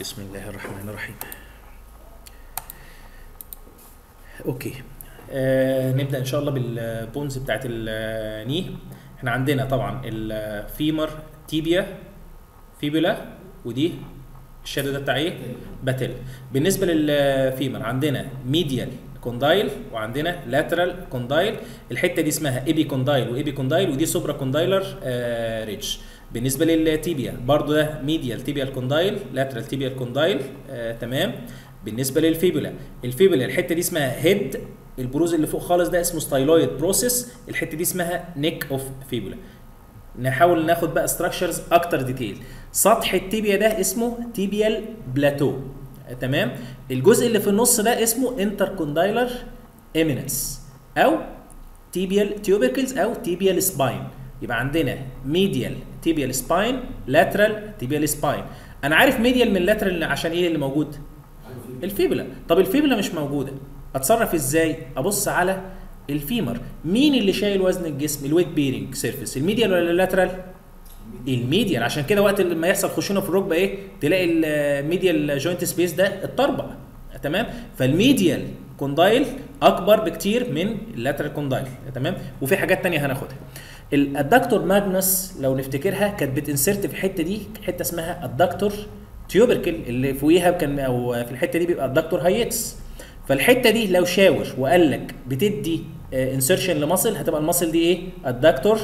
بسم الله الرحمن الرحيم. okay. آه نبدأ إن شاء الله بال bones بتاعت ال knee إحنا عندنا طبعا ال femur tibia fibula ودي ال shadow ده بتاع إيه؟ patella. بالنسبة لل femur عندنا medial condyle وعندنا lateral condyle الحتة دي اسمها epicondyle و epicondyle ودي supracondylar آه ridge بالنسبة لل tibia برضو ده medial tibial condyle lateral tibial condyle آه تمام. بالنسبة لل fibula ال fibula الحتة دي اسمها head البروز اللي فوق خالص ده اسمه styloid process الحتة دي اسمها neck of fibula نحاول ناخد بقى structures أكتر detail سطح ال tibia ده اسمه tibial plateau تمام. الجزء اللي في النص ده اسمه intercondylar eminence أو tibial tubercles أو tibial spine يبقى عندنا medial tibial spine lateral tibial spine أنا عارف medial من lateral عشان إيه اللي موجود؟ ال fibula طب ال fibula مش موجودة. أتصرف إزاي؟ أبص على ال femur مين اللي شايل وزن الجسم؟ ال weight bearing surface ال medial ولا ال lateral؟ ال medial. عشان كده وقت لما يحصل خشونة في الركبة إيه؟ تلاقي ال medial joint space ده اتطربق تمام؟ فال medial condyle أكبر بكتير من ال lateral condyle تمام؟ وفي حاجات تانية هناخدها. ال adductor magnus لو نفتكرها كانت بت insert في الحتة دي حتة اسمها ال adductor tubercle اللي فوقيها كان أو في الحتة دي بيبقى ال adductor hiatus فالحتة دي لو شاور وقال لك بتدي insertion ل muscle هتبقى ال muscle دي إيه؟ ال adductor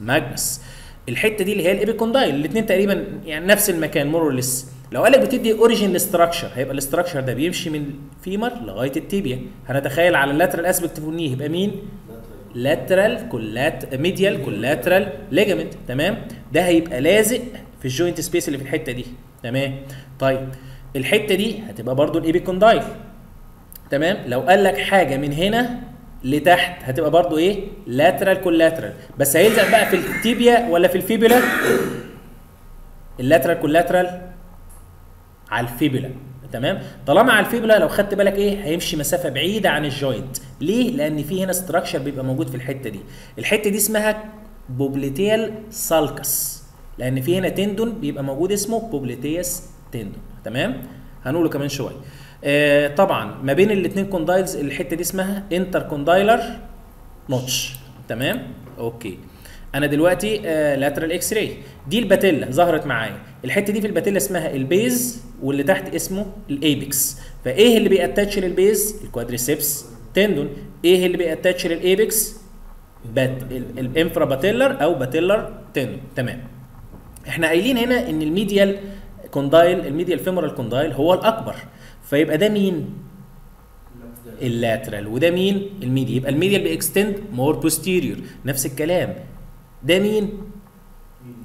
magnus الحتة دي اللي هي ال epicondyle الاثنين تقريبا يعني نفس المكان more or less لو قال لك بتدي origin لل structure هيبقى ال structure ده بيمشي من ال femur لغاية ال tibia هنتخيل على ال lateral aspect فونيه يبقى مين؟ lateral collat medial collateral ligament تمام؟ ده هيبقى لازق في ال joint space اللي في الحتة دي. تمام؟ طيب الحتة دي هتبقى برضو ال epicondyle. تمام؟ لو قال لك حاجة من هنا لتحت هتبقى برضو إيه؟ lateral collateral بس هيلزق بقى في ال tibia ولا في ال fibula ال lateral collateral على ال fibula تمام؟ طالما على ال fibula لو خدت بالك إيه هيمشي مسافة بعيدة عن ال joint. ليه؟ لأن في هنا structure بيبقى موجود في الحتة دي. الحتة دي اسمها popliteal sulcus لأن في هنا tendon بيبقى موجود اسمه popliteus tendon تمام؟ هنقوله كمان شوية. آه طبعا ما بين الاثنين condyles الحتة دي اسمها intercondylar notch تمام؟ okay. أنا دلوقتي lateral X-ray دي ال patella ظهرت معايا. الحتة دي في ال patella اسمها ال base واللي تحت اسمه ال apex فإيه اللي بي attach لل base؟ ال quadriceps tendon إيه اللي بي attach لل apex بات ال infrapatellar أو patellar tendon تمام. إحنا قايلين هنا إن ال medial condyle ال medial femoral condyle هو الأكبر. فيبقى ده مين؟ ال lateral. وده مين؟ الميديا يبقى ال medial بي extend more posterior نفس الكلام. ده مين؟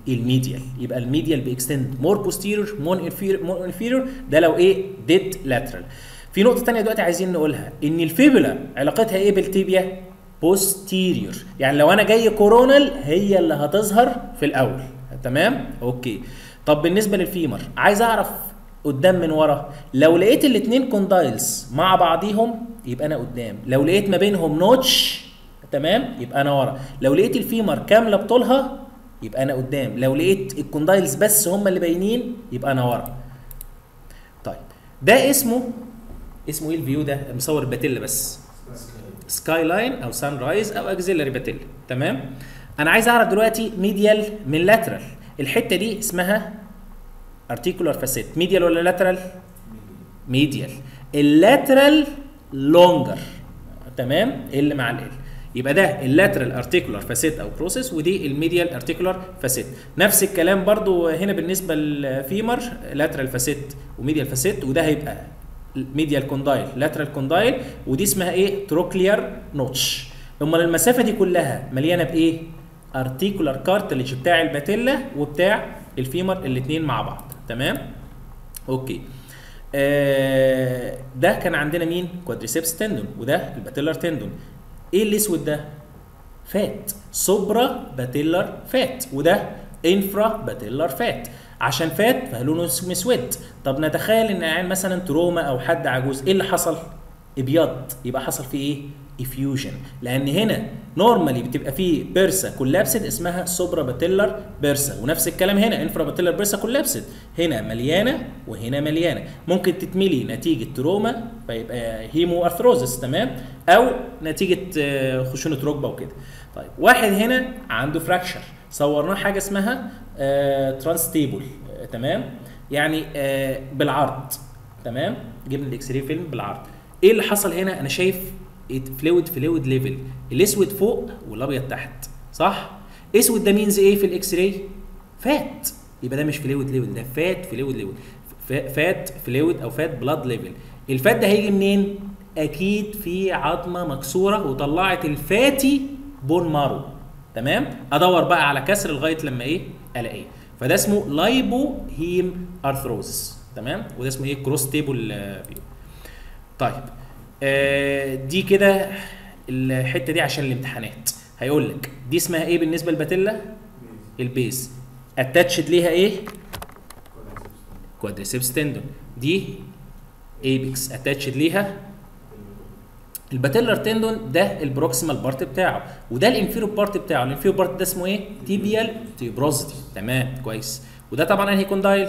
ال medial. يبقى ال medial بي extend more posterior more inferior more inferior ده لو إيه؟ dead lateral في نقطة ثانية دلوقتي عايزين نقولها إن ال fibula علاقتها إيه بال tibia؟ posterior يعني لو أنا جاي coronal هي اللي هتظهر في الأول. تمام؟ okay. طب بالنسبة لل femur عايز أعرف قدام من ورا لو لقيت الاثنين condyles مع بعضيهم يبقى أنا قدام. لو لقيت ما بينهم notch تمام؟ يبقى أنا ورا. لو لقيت ال femur كاملة بطولها يبقى أنا قدام. لو لقيت ال condyles بس هم اللي باينين يبقى أنا ورا. طيب ده اسمه اسمه إيه ال view ده؟ مصور patella بس. skyline أو sunrise أو axillary patella. تمام؟ أنا عايز أعرف دلوقتي medial من lateral الحتة دي اسمها articular facet medial ولا lateral medial ال lateral longer تمام؟ ال L مع ال L يبقى ده ال lateral articular facet أو process ودي ال medial articular facet نفس الكلام برضو هنا بالنسبة لل femur lateral facet و medial facet وده هيبقى medial condyle lateral condyle ودي اسمها إيه؟ trochlear notch أمال المسافة دي كلها مليانة بإيه؟ articular cartilage بتاع ال patella وبتاع ال femur الاثنين مع بعض. تمام؟ okay. آه ده كان عندنا مين؟ quadriceps tendon وده ال patellar tendon إيه الاسود ده؟ fat. suprapatellar fat. وده infrapatellar fat. عشان fat فلونه مسود طب نتخيل ان عيان مثلا trauma أو حد عجوز إيه اللي حصل؟ ابيض. يبقى حصل فيه إيه؟ effusion لأن هنا normally بتبقى فيه bursa collapsed اسمها suprapatellar bursa ونفس الكلام هنا infrapatellar bursa collapsed هنا مليانة وهنا مليانة. ممكن تتملي نتيجة trauma فيبقى hemarthrosis تمام؟ أو نتيجة آه، خشونة ركبة وكده. طيب واحد هنا عنده fracture صورناه حاجة اسمها trans-table تمام؟ يعني آه، بالعرض تمام؟ جبنا ال X-ray film بالعرض. إيه اللي حصل هنا؟ أنا شايف fluid fluid level الأسود فوق والأبيض تحت صح؟ أسود ده means إيه في ال X-ray fat يبقى ده مش fluid level ده fat fluid level fat fluid أو fat blood level ال fat ده هيجي منين؟ أكيد في عظمة مكسورة وطلعت ال fatty bone marrow تمام؟ أدور بقى على كسر لغاية لما إيه؟ ألاقيه. فده اسمه lipohemarthrosis تمام؟ وده اسمه إيه؟ cross table view طيب. دي كده الحتة دي عشان الامتحانات. هيقول لك دي اسمها إيه بالنسبة لل patella؟ ال base. attached ليها إيه؟ quadriceps tendon دي apex attached ليها ال patellar tendon ده ال proximal part بتاعه. وده ال inferior part بتاعه. ال inferior part ده اسمه إيه؟ tibial tuberosity تمام كويس. وده طبعا أنهي condyle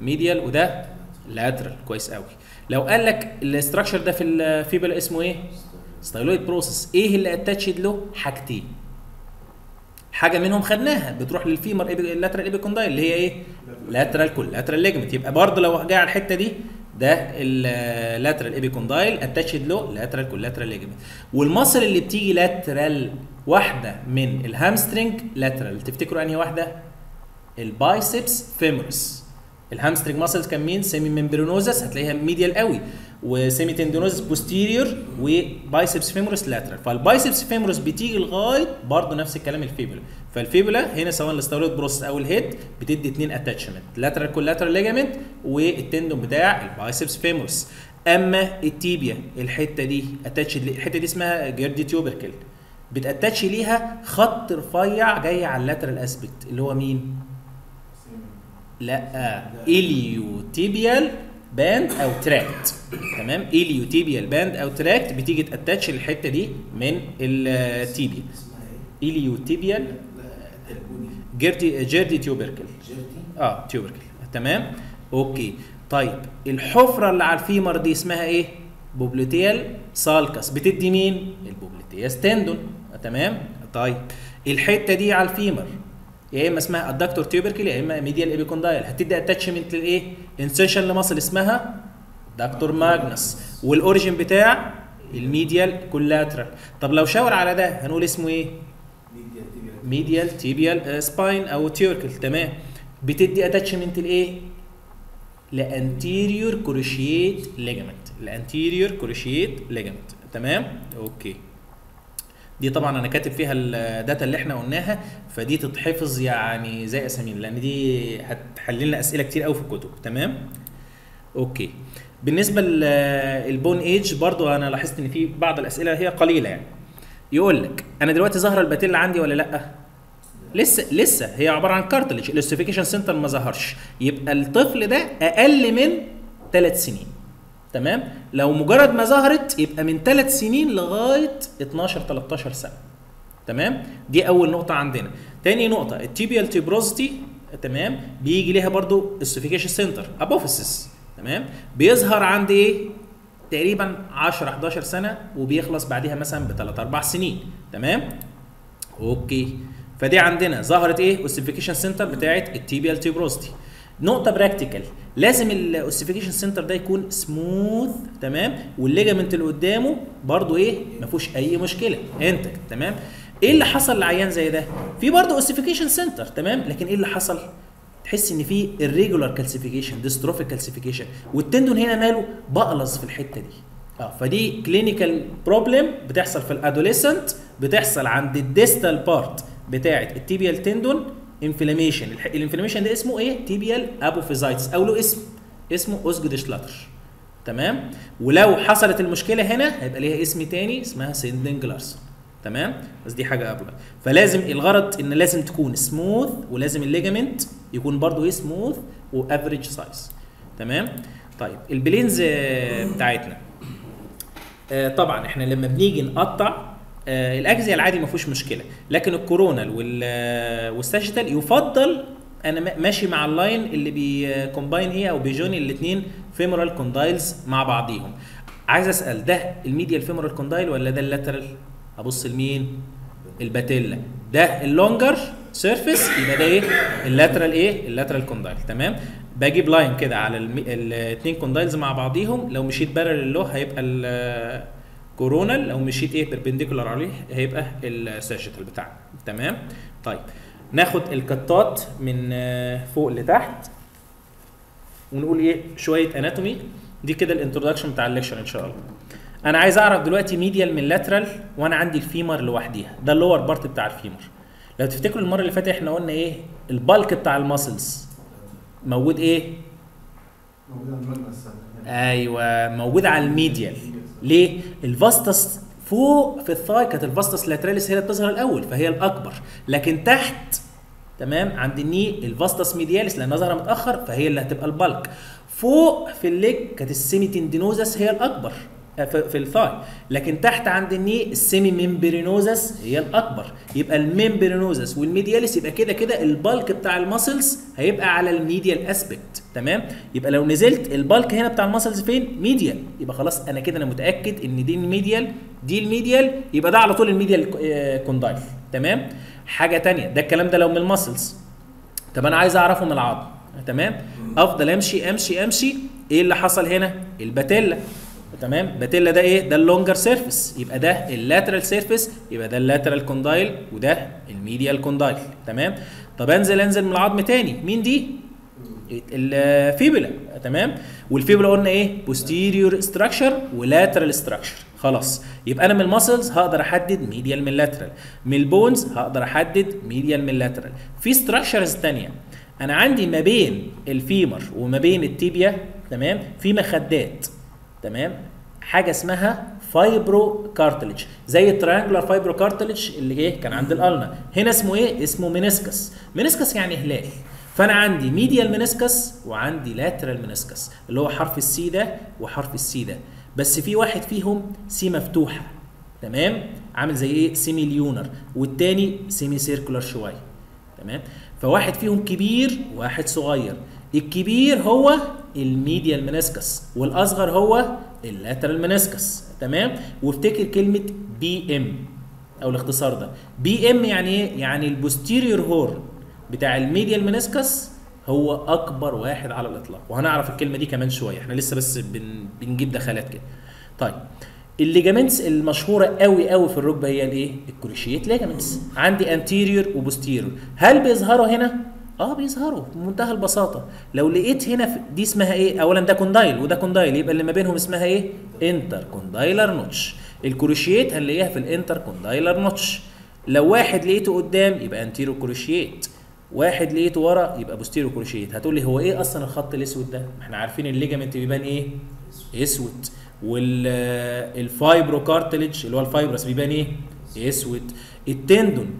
medial وده lateral كويس قوي لو قال لك ال structure ده في ال fibula اسمه إيه؟ styloid process إيه اللي attached له؟ حاجتين. حاجة منهم خدناها. بتروح لل femur ال lateral epicondyle اللي هي إيه؟ lateral collateral ligament يبقى برضه لو جاي على الحتة دي ده ال lateral epicondyle attached له lateral collateral ligament وال muscle اللي بتيجي lateral واحدة من ال hamstring lateral تفتكروا أنهي واحدة؟ ال biceps femoris ال hamstring muscles كان مين؟ semimembranosus هتلاقيها medial قوي. و semitendinosus posterior و biceps femoris lateral فال biceps femoris بتيجي لغاية برضه نفس الكلام ال fibula فال fibula هنا سواء ال styloid process أو ال head بتدي اثنين attachment lateral collateral ligament وال tendon بتاع ال biceps femoris أما ال tibia الحتة دي attach الحتة دي اسمها Gerdy tubercle بت attach ليها خط رفيع جاي على ال lateral aspect اللي هو مين؟ لا. ال iliotibial band أو tract تمام؟ ال iliotibial band أو tract بتيجي ت attach الحتة دي من ال tibia. ال iliotibial Gerdy Gerdy tubercle آه tubercle تمام؟ okay. طيب الحفرة اللي على ال femur دي اسمها إيه؟ popliteal sulcus بتدي مين؟ ال popliteus tendon تمام؟ طيب الحتة دي على ال femur. يا إما اسمها ال adductor tubercle يا إما medial epicondyle هتدي attachment للايه insertion ل muscle اسمها adductor magnus. وال origin بتاع ال medial collateral طب لو شاور على ده هنقول اسمه إيه؟ medial tibial spine أو tubercle تمام. بتدي attachment لايه ل anterior cruciate ligament. ال anterior cruciate ligament. تمام؟ okay. دي طبعا أنا كاتب فيها ال data اللي إحنا قلناها فدي تتحفظ يعني زي اسامين لأن دي هتحل لنا أسئلة كتير قوي في الكتب تمام؟ okay. بالنسبة لل bone age برضو أنا لاحظت إن في بعض الأسئلة هي قليلة يعني. يقول لك أنا دلوقتي ظاهرة ال patella عندي ولا لأ؟ لسه لسه. هي عبارة عن cartilage ال ossification center ما ظهرش. يبقى الطفل ده أقل من ثلاث سنين. تمام؟ لو مجرد ما ظهرت يبقى من ثلاث سنين لغاية 12 13 سنة. تمام؟ دي أول نقطة عندنا. تاني نقطة ال tibial tuberosity تمام؟ بيجي ليها برضو ossification center apophysis تمام؟ بيظهر عند إيه؟ تقريبا 10 11 سنة وبيخلص بعدها مثلا بثلاث أربع سنين. تمام؟ okay. فدي عندنا. ظهرت إيه؟ ossification center بتاعت ال tibial tuberosity نقطة practical لازم ال ossification center ده يكون سموث تمام؟ وال ligament اللي قدامه برضو إيه؟ ما فيهوش أي مشكلة. انت تمام؟ إيه اللي حصل لعيان زي ده؟ في برضو ossification center تمام؟ لكن إيه اللي حصل؟ تحس إن في irregular calcification dystrophic calcification وال tendon هنا ماله بقلص في الحتة دي. آه فدي clinical problem بتحصل في ال adolescent بتحصل عند ال distal part بتاعه ال tibial tendon inflammation ال inflammation ده اسمه إيه؟ tibial apophysitis أو له اسم. اسمه Osgood Schlatter تمام؟ ولو حصلت المشكلة هنا هيبقى ليها اسم تاني اسمها Sinding تمام؟ بس دي حاجة قبل. فلازم الغرض إن لازم تكون سموث ولازم ال ligament يكون برضو إيه سموث و average size تمام؟ طيب ال planes بتاعتنا. آه طبعا إحنا لما بنيجي نقطع آه الأجزاء العادي ما فيهوش مشكلة. لكن ال coronal آه، وال sagittal يفضل أنا ما- ماشي مع ال line اللي بي combine إيه أو بي join الاثنين femoral condyles مع بعضيهم. عايز أسأل ده ال medial femoral condyle ولا ده ال lateral؟ أبص لمين؟ ال patella. ده ال longer surface يبقى ده إيه؟ ال lateral إيه؟ ال lateral condyle تمام؟ بجيب line كده على الاثنين condyles مع بعضيهم. لو مشيت parallel له هيبقى ال coronal لو مشيت إيه perpendicular عليه هيبقى ال sagittal بتاعنا تمام؟ طيب ناخد ال cuts من آه، فوق لتحت ونقول إيه شوية anatomy دي كده ال introduction بتاع ال lecture إن شاء الله. أنا عايز أعرف دلوقتي medial من lateral وأنا عندي ال femur لوحديها. ده ال lower part بتاع ال femur لو تفتكروا المرة اللي فاتت إحنا قلنا إيه ال bulk بتاع ال muscles موجود إيه؟ موجود على أيوه موجود على ال medial. ليه؟ ال vastus فوق في ال thigh كانت ال vastus lateralis هي اللي بتظهر الأول فهي الأكبر. لكن تحت تمام؟ عند ال knee ال vastus medialis لأنها ظاهرة متأخر فهي اللي هتبقى ال bulk. فوق في ال leg كانت ال semitendinosus هي الأكبر. في, في ال thigh. لكن تحت عند ال knee ال semimembranosus هي الأكبر. يبقى ال membranosus وال medialis يبقى كده كده ال bulk بتاع ال muscles هيبقى على ال medial aspect تمام؟ يبقى لو نزلت ال bulk هنا بتاع ال muscles فين؟ medial. يبقى خلاص أنا كده أنا متأكد إن دي ال medial دي ال medial يبقى ده على طول ال medial آه، condyle تمام؟ حاجة تانية. ده الكلام ده لو من ال muscles طب أنا عايز أعرفه من العظم تمام؟ أفضل أمشي أمشي أمشي. إيه اللي حصل هنا؟ ال patella. تمام؟ patella ده إيه؟ ده ال longer surface. يبقى ده ال lateral surface يبقى ده ال lateral condyle وده ال medial condyle. تمام؟ طب انزل انزل من العظم تاني. مين دي؟ ال fibula تمام؟ وال fibula قلنا إيه؟ posterior structure و lateral structure خلاص. يبقى أنا من ال muscles هقدر احدد medial من lateral من ال bones هقدر احدد medial من lateral في structures تانية. أنا عندي ما بين ال femur وما بين ال tibia تمام؟ في مخدات. تمام؟ حاجة اسمها fibrocartilage زي ال triangular fibrocartilage اللي إيه؟ كان عند ال ulna. هنا اسمه إيه؟ اسمه meniscus meniscus يعني هلال. فأنا عندي medial meniscus وعندي lateral meniscus اللي هو حرف ال C ده وحرف ال C ده. بس في واحد فيهم C مفتوحة. تمام؟ عامل زي إيه؟ semilunar والتاني semicircular شوية. تمام؟ فواحد فيهم كبير وواحد صغير. الكبير هو ال medial meniscus والأصغر هو ال lateral meniscus تمام؟ وافتكر كلمة PM أو الاختصار ده. PM يعني إيه؟ يعني ال posterior horn بتاع ال medial meniscus هو أكبر واحد على الإطلاق. وهنعرف الكلمة دي كمان شوية. إحنا لسه بس بن بنجيب دخلات كده. طيب ال ligaments المشهورة قوي قوي في الركبة هي الإيه؟ ال cruciate ligaments عندي anterior و posterior هل بيظهروا هنا؟ آه بيظهروا بمنتهى البساطة. لو لقيت هنا في دي اسمها إيه؟ اولا ده condyle وده condyle يبقى اللي ما بينهم اسمها إيه؟ intercondylar notch. ال cruciate هنلاقيها في ال intercondylar notch. لو واحد لقيته قدام يبقى anterior cruciate واحد لقيته ورا يبقى posterior cruciate هتقول لي هو إيه أصلا الخط الأسود ده؟ ما إحنا عارفين ال ligament بيبان إيه؟ أسود. وال fibrocartilage اللي هو ال fibrous بيبان إيه؟ أسود. ال tendon.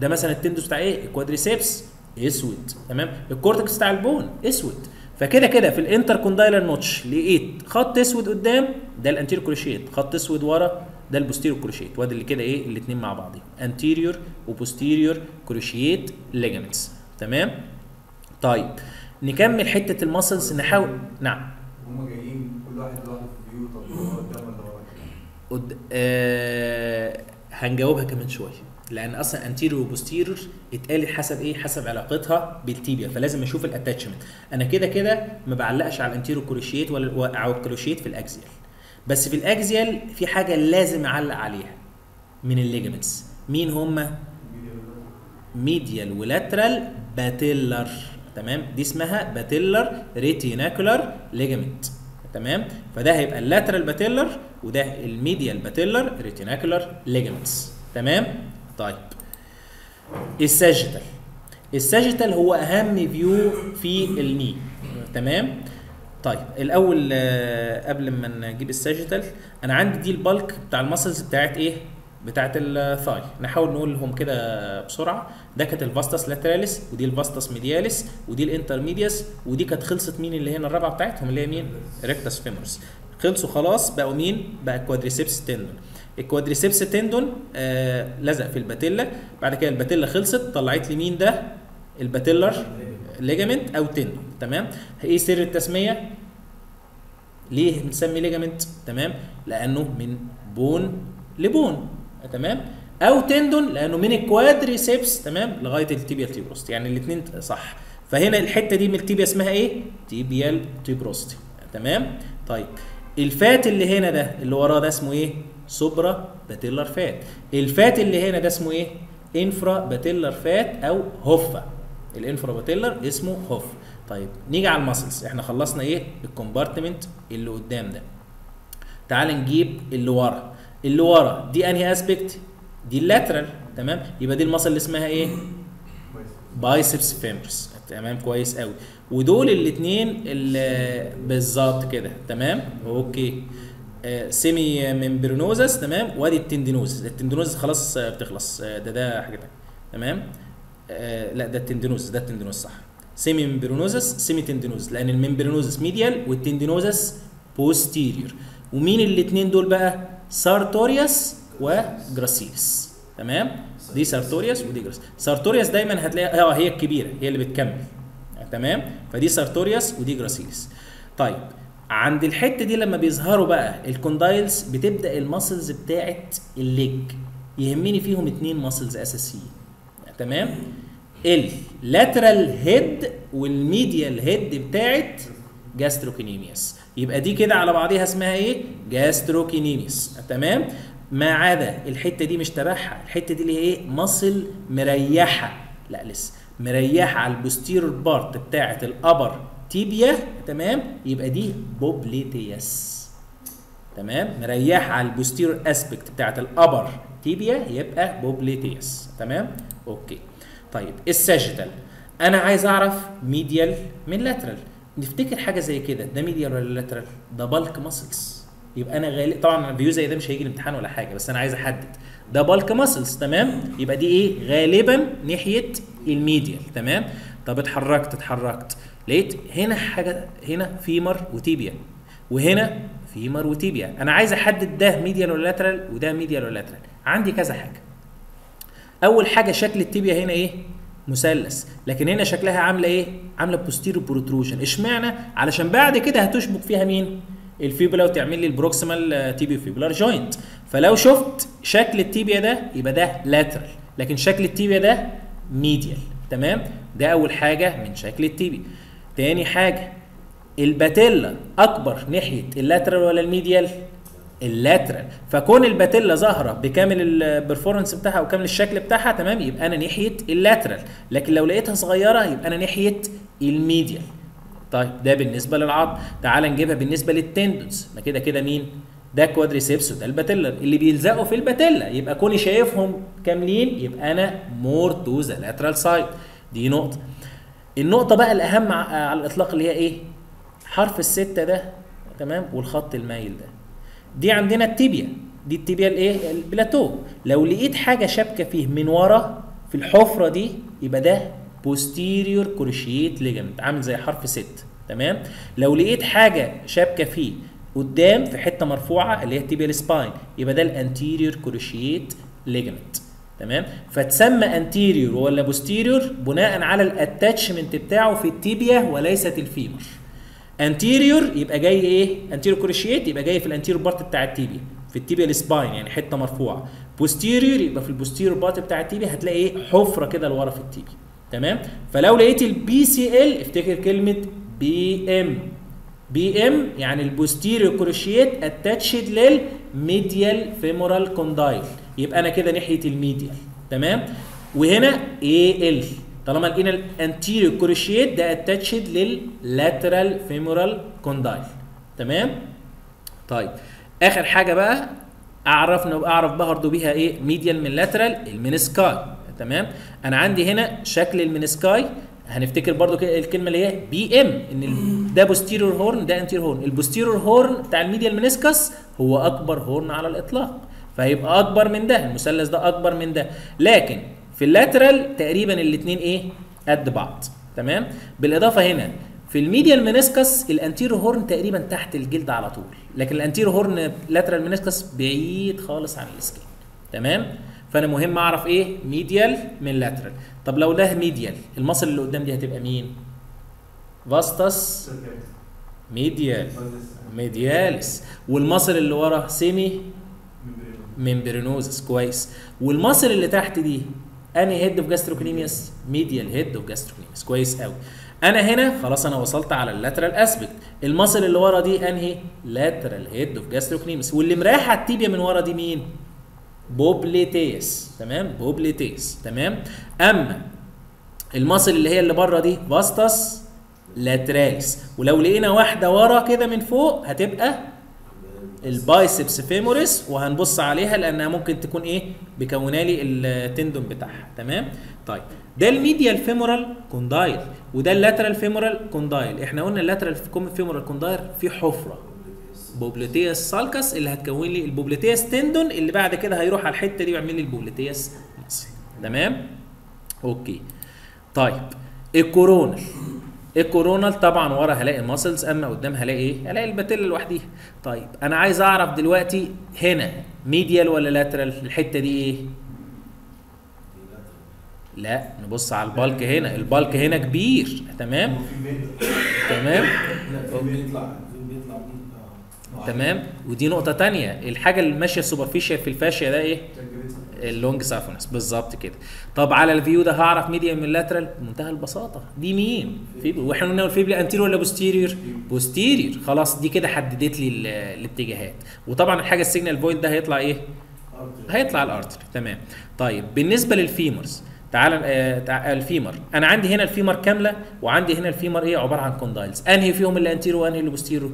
ده مثلا ال tendon بتاع إيه؟ ال quadriceps اسود تمام؟ ال cortex بتاع ال bone اسود. فكده كده في ال intercondylar notch لقيت خط اسود قدام ده ال anterior cruciate. خط اسود ورا ده ال posterior cruciate. وادي اللي كده إيه؟ الاثنين مع بعضهم anterior و posterior cruciate ligaments. تمام؟ طيب نكمل حتة ال muscles نحاول نعم. هم جايين كل واحد لوحده في view طب قدام ولا ورا. آه... هنجاوبها كمان شوية. لأن أصلا anterior و posterior اتقالت حسب إيه؟ حسب علاقتها بال tibia فلازم أشوف ال attachment أنا كده كده ما بعلقش على ال anterior cruciate ولا أو ال cruciate في ال axial بس في ال axial في حاجة لازم أعلق عليها من ال ligaments. مين هم؟ medial و lateral patellar تمام؟ دي اسمها patellar retinacular ligament تمام؟ فده هيبقى ال lateral patellar وده ال medial patellar retinacular ligaments تمام؟ طيب. ال sagittal. ال sagittal هو أهم view في ال knee تمام؟ طيب الأول آه، قبل ما نجيب ال sagittal أنا عندي دي ال bulk بتاع ال muscles بتاعت إيه؟ بتاعت ال thigh نحاول نقولهم كده بسرعة. ده كانت ال vastus lateralis ودي ال vastus medialis ودي ال intermedius ودي كانت خلصت مين اللي هنا الرابعة بتاعتهم؟ اللي هي مين؟ rectus femoris خلصوا خلاص بقوا مين؟ بقى quadriceps tendon ال quadriceps tendon آه لزق في ال patella بعد كده ال patella خلصت طلعت لي مين ده؟ ال patellar ligament أو tendon تمام؟ إيه سر التسمية. ليه بنسمي ligament تمام؟ لأنه من bone ل bone تمام؟ أو tendon لأنه من ال quadriceps تمام؟ لغاية ال tibial tuberosity يعني الاثنين صح. فهنا الحتة دي من ال tibia اسمها إيه؟ tibial tuberosity تمام؟ طيب ال fat اللي هنا ده اللي وراه ده اسمه إيه؟ suprapatellar fat. ال fat اللي هنا ده اسمه إيه؟ infrapatellar fat أو Hoffa. ال infrapatellar اسمه Hoffa. طيب نيجي على ال muscles إحنا خلصنا إيه؟ ال compartment اللي قدام ده. تعال نجيب اللي ورا. اللي ورا دي انهي aspect دي ال lateral تمام؟ يبقى دي ال muscle اللي اسمها إيه؟ biceps femoris تمام كويس قوي. ودول الاثنين بالظبط كده. تمام؟ okay. semimembranosus تمام؟ وادي ال tendinosus. ال tendinosus خلاص آه، بتخلص. آه، ده ده حاجة تمام؟ آه لا ده ال tendinosus. ده ال tendinosus صح. semimembranosus semitendinosus لأن ال membranosus medial وال tendinosus posterior ومين الاثنين دول بقى؟ sartorius و gracilis تمام؟ دي sartorius ودي gracilis sartorius دايما هتلاقيها آه هي الكبيرة هي اللي بتكمل. تمام؟ فدي sartorius ودي gracilis طيب عند الحتة دي لما بيظهروا بقى ال condyles بتبدأ ال muscles بتاعت ال leg يهمني فيهم اتنين muscles أساسيين. تمام؟ ال lateral head وال medial head بتاعت gastrocnemius يبقى دي كده على بعضيها اسمها إيه؟ gastrocnemius تمام؟ ما عدا الحتة دي مش تبعها. الحتة دي اللي هي إيه؟ muscle مريحة. لا لسه. مريحة على ال posterior part بتاعه ال upper tibia تمام؟ يبقى دي popliteus. تمام؟ مريحة على ال posterior aspect بتاعة ال upper tibia يبقى popliteus. تمام؟ okay. طيب ال sagittal. أنا عايز أعرف medial من lateral نفتكر حاجة زي كده. ده medial ولا lateral ده bulk muscles يبقى أنا غالب طبعا view زي ده مش هيجي الامتحان ولا حاجة بس أنا عايز أحدد. ده bulk muscles تمام؟ يبقى دي إيه؟ غالبا ناحية ال medial تمام؟ طب اتحركت اتحركت. لقيت هنا حاجة هنا femur و tibia وهنا femur و tibia أنا عايز أحدد ده medial ولا lateral وده medial ولا lateral عندي كذا حاجة. أول حاجة شكل ال tibia هنا إيه؟ مثلث. لكن هنا شكلها عاملة إيه؟ عاملة posterior protrusion إشمعنى؟ علشان بعد كده هتشبك فيها مين؟ ال fibula وتعمل لي ال proximal tibiofibular joint فلو شفت شكل ال tibia ده يبقى ده lateral لكن شكل ال tibia ده medial تمام؟ ده أول حاجة من شكل ال tibia تاني حاجة الباتيلا أكبر ناحية اللاترال ولا الميديال؟ اللاترال. فكون ال patella ظاهرة بكامل ال performance بتاعها وكامل الشكل بتاعها تمام يبقى أنا ناحية ال lateral. لكن لو لقيتها صغيرة يبقى أنا ناحية ال medial. طيب ده بالنسبة للعظم. تعال نجيبها بالنسبة لل tendons. ما كده كده مين؟ ده quadriceps وده ال patella. اللي بيلزقوا في ال patella يبقى كوني شايفهم كاملين يبقى أنا more to the lateral side دي نقطة. النقطة بقى الأهم ع- على الإطلاق اللي هي إيه؟ حرف الستة ده تمام؟ والخط المايل ده. دي عندنا ال tibia. دي ال tibia الإيه؟ البلاتو. لو لقيت حاجة شابكة فيه من ورا في الحفرة دي يبقى ده posterior cruciate ligament عامل زي حرف ست تمام؟ لو لقيت حاجة شابكة فيه قدام في حتة مرفوعة اللي هي ال tibial spine يبقى ده ال anterior cruciate ligament تمام؟ فتسمى anterior ولا posterior بناء على ال attachment بتاعه في ال tibia وليست ال femur anterior يبقى جاي إيه؟ anterior cruciate يبقى جاي في ال anterior part بتاع ال tibia في ال tibia ال spine يعني حتة مرفوعة. posterior يبقى في ال posterior part بتاع ال tibia هتلاقي إيه؟ حفرة كده لورا في ال tibia. تمام؟ فلو لقيت ال PCL افتكر كلمة PM PM يعني ال posterior cruciate attached لل medial femoral condyle يبقى أنا كده ناحية ال medial تمام؟ وهنا AL طالما لقينا ال anterior cruciate ده attached لل lateral femoral condyle تمام؟ طيب آخر حاجة بقى اعرفنا أعرف برضه بيها إيه؟ medial من lateral ال menisci تمام؟ أنا عندي هنا شكل ال menisci هنفتكر برضو الكلمة اللي هي PM إن ده posterior horn ده anterior horn ال posterior horn بتاع ال medial meniscus هو أكبر horn على الإطلاق. فهيبقى أكبر من ده المثلث ده أكبر من ده. لكن في ال lateral تقريبا الاثنين إيه؟ قد بعض. تمام؟ بالإضافة هنا في ال medial meniscus ال anterior horn تقريبا تحت الجلد على طول. لكن ال anterior horn lateral meniscus بعيد خالص عن ال skin. تمام؟ فأنا مهم أعرف إيه؟ medial من lateral. طب لو ده medial ال muscle اللي قدام دي هتبقى مين؟ vastus. medial. medialis وال muscle اللي ورا semi؟ membranosus كويس وال muscle اللي تحت دي أنهي head of gastrocnemius medial head of gastrocnemius كويس قوي أنا هنا خلاص أنا وصلت على ال lateral aspect ال muscle اللي ورا دي أنهي؟ lateral head of gastrocnemius واللي مريحه ال tibia من ورا دي مين؟ popliteus تمام؟ popliteus تمام؟ أما ال muscle اللي هي اللي بره دي vastus lateralis ولو لقينا واحدة ورا كده من فوق هتبقى ال biceps femoris وهنبص عليها لأنها ممكن تكون إيه؟ مكونه لي ال tendon بتاعها. تمام؟ طيب. ده ال medial femoral condyle وده ال lateral femoral condyle. إحنا قلنا ال lateral femoral condyle في حفرة. popliteus sulcus اللي هتكون لي ال popliteus tendon اللي بعد كده هيروح على الحتة دي ويعمل لي ال popliteus تمام؟ okay. طيب. ال coronal. ال coronal طبعا ورا هلاقي muscles أما قدام هلاقي إيه؟ هلاقي ال patella لوحديها. طيب أنا عايز أعرف دلوقتي هنا medial ولا lateral الحتة دي إيه؟ لا نبص على ال bulk هنا. ال bulk هنا كبير. تمام؟ تمام؟ تمام؟ ودي نقطة تانية. الحاجة اللي ماشية superficial في ال fascia ده إيه؟ ال long saphenous بالظبط كده. طب على ال view ده هعرف medial من lateral بمنتهى البساطة. دي مين وإحنا قلنا ال fibula anterior ولا posterior posterior خلاص دي كده حددت لي ال- الاتجاهات. وطبعا الحاجة ال signal void ده هيطلع إيه؟ هيطلع ال artery تمام. طيب بالنسبة لل femurs تعال آه. ال femur أنا عندي هنا ال femur كاملة وعندي هنا ال femur إيه؟ عبارة عن condyles أنهي فيهم اللي anterior وأنهي اللي posterior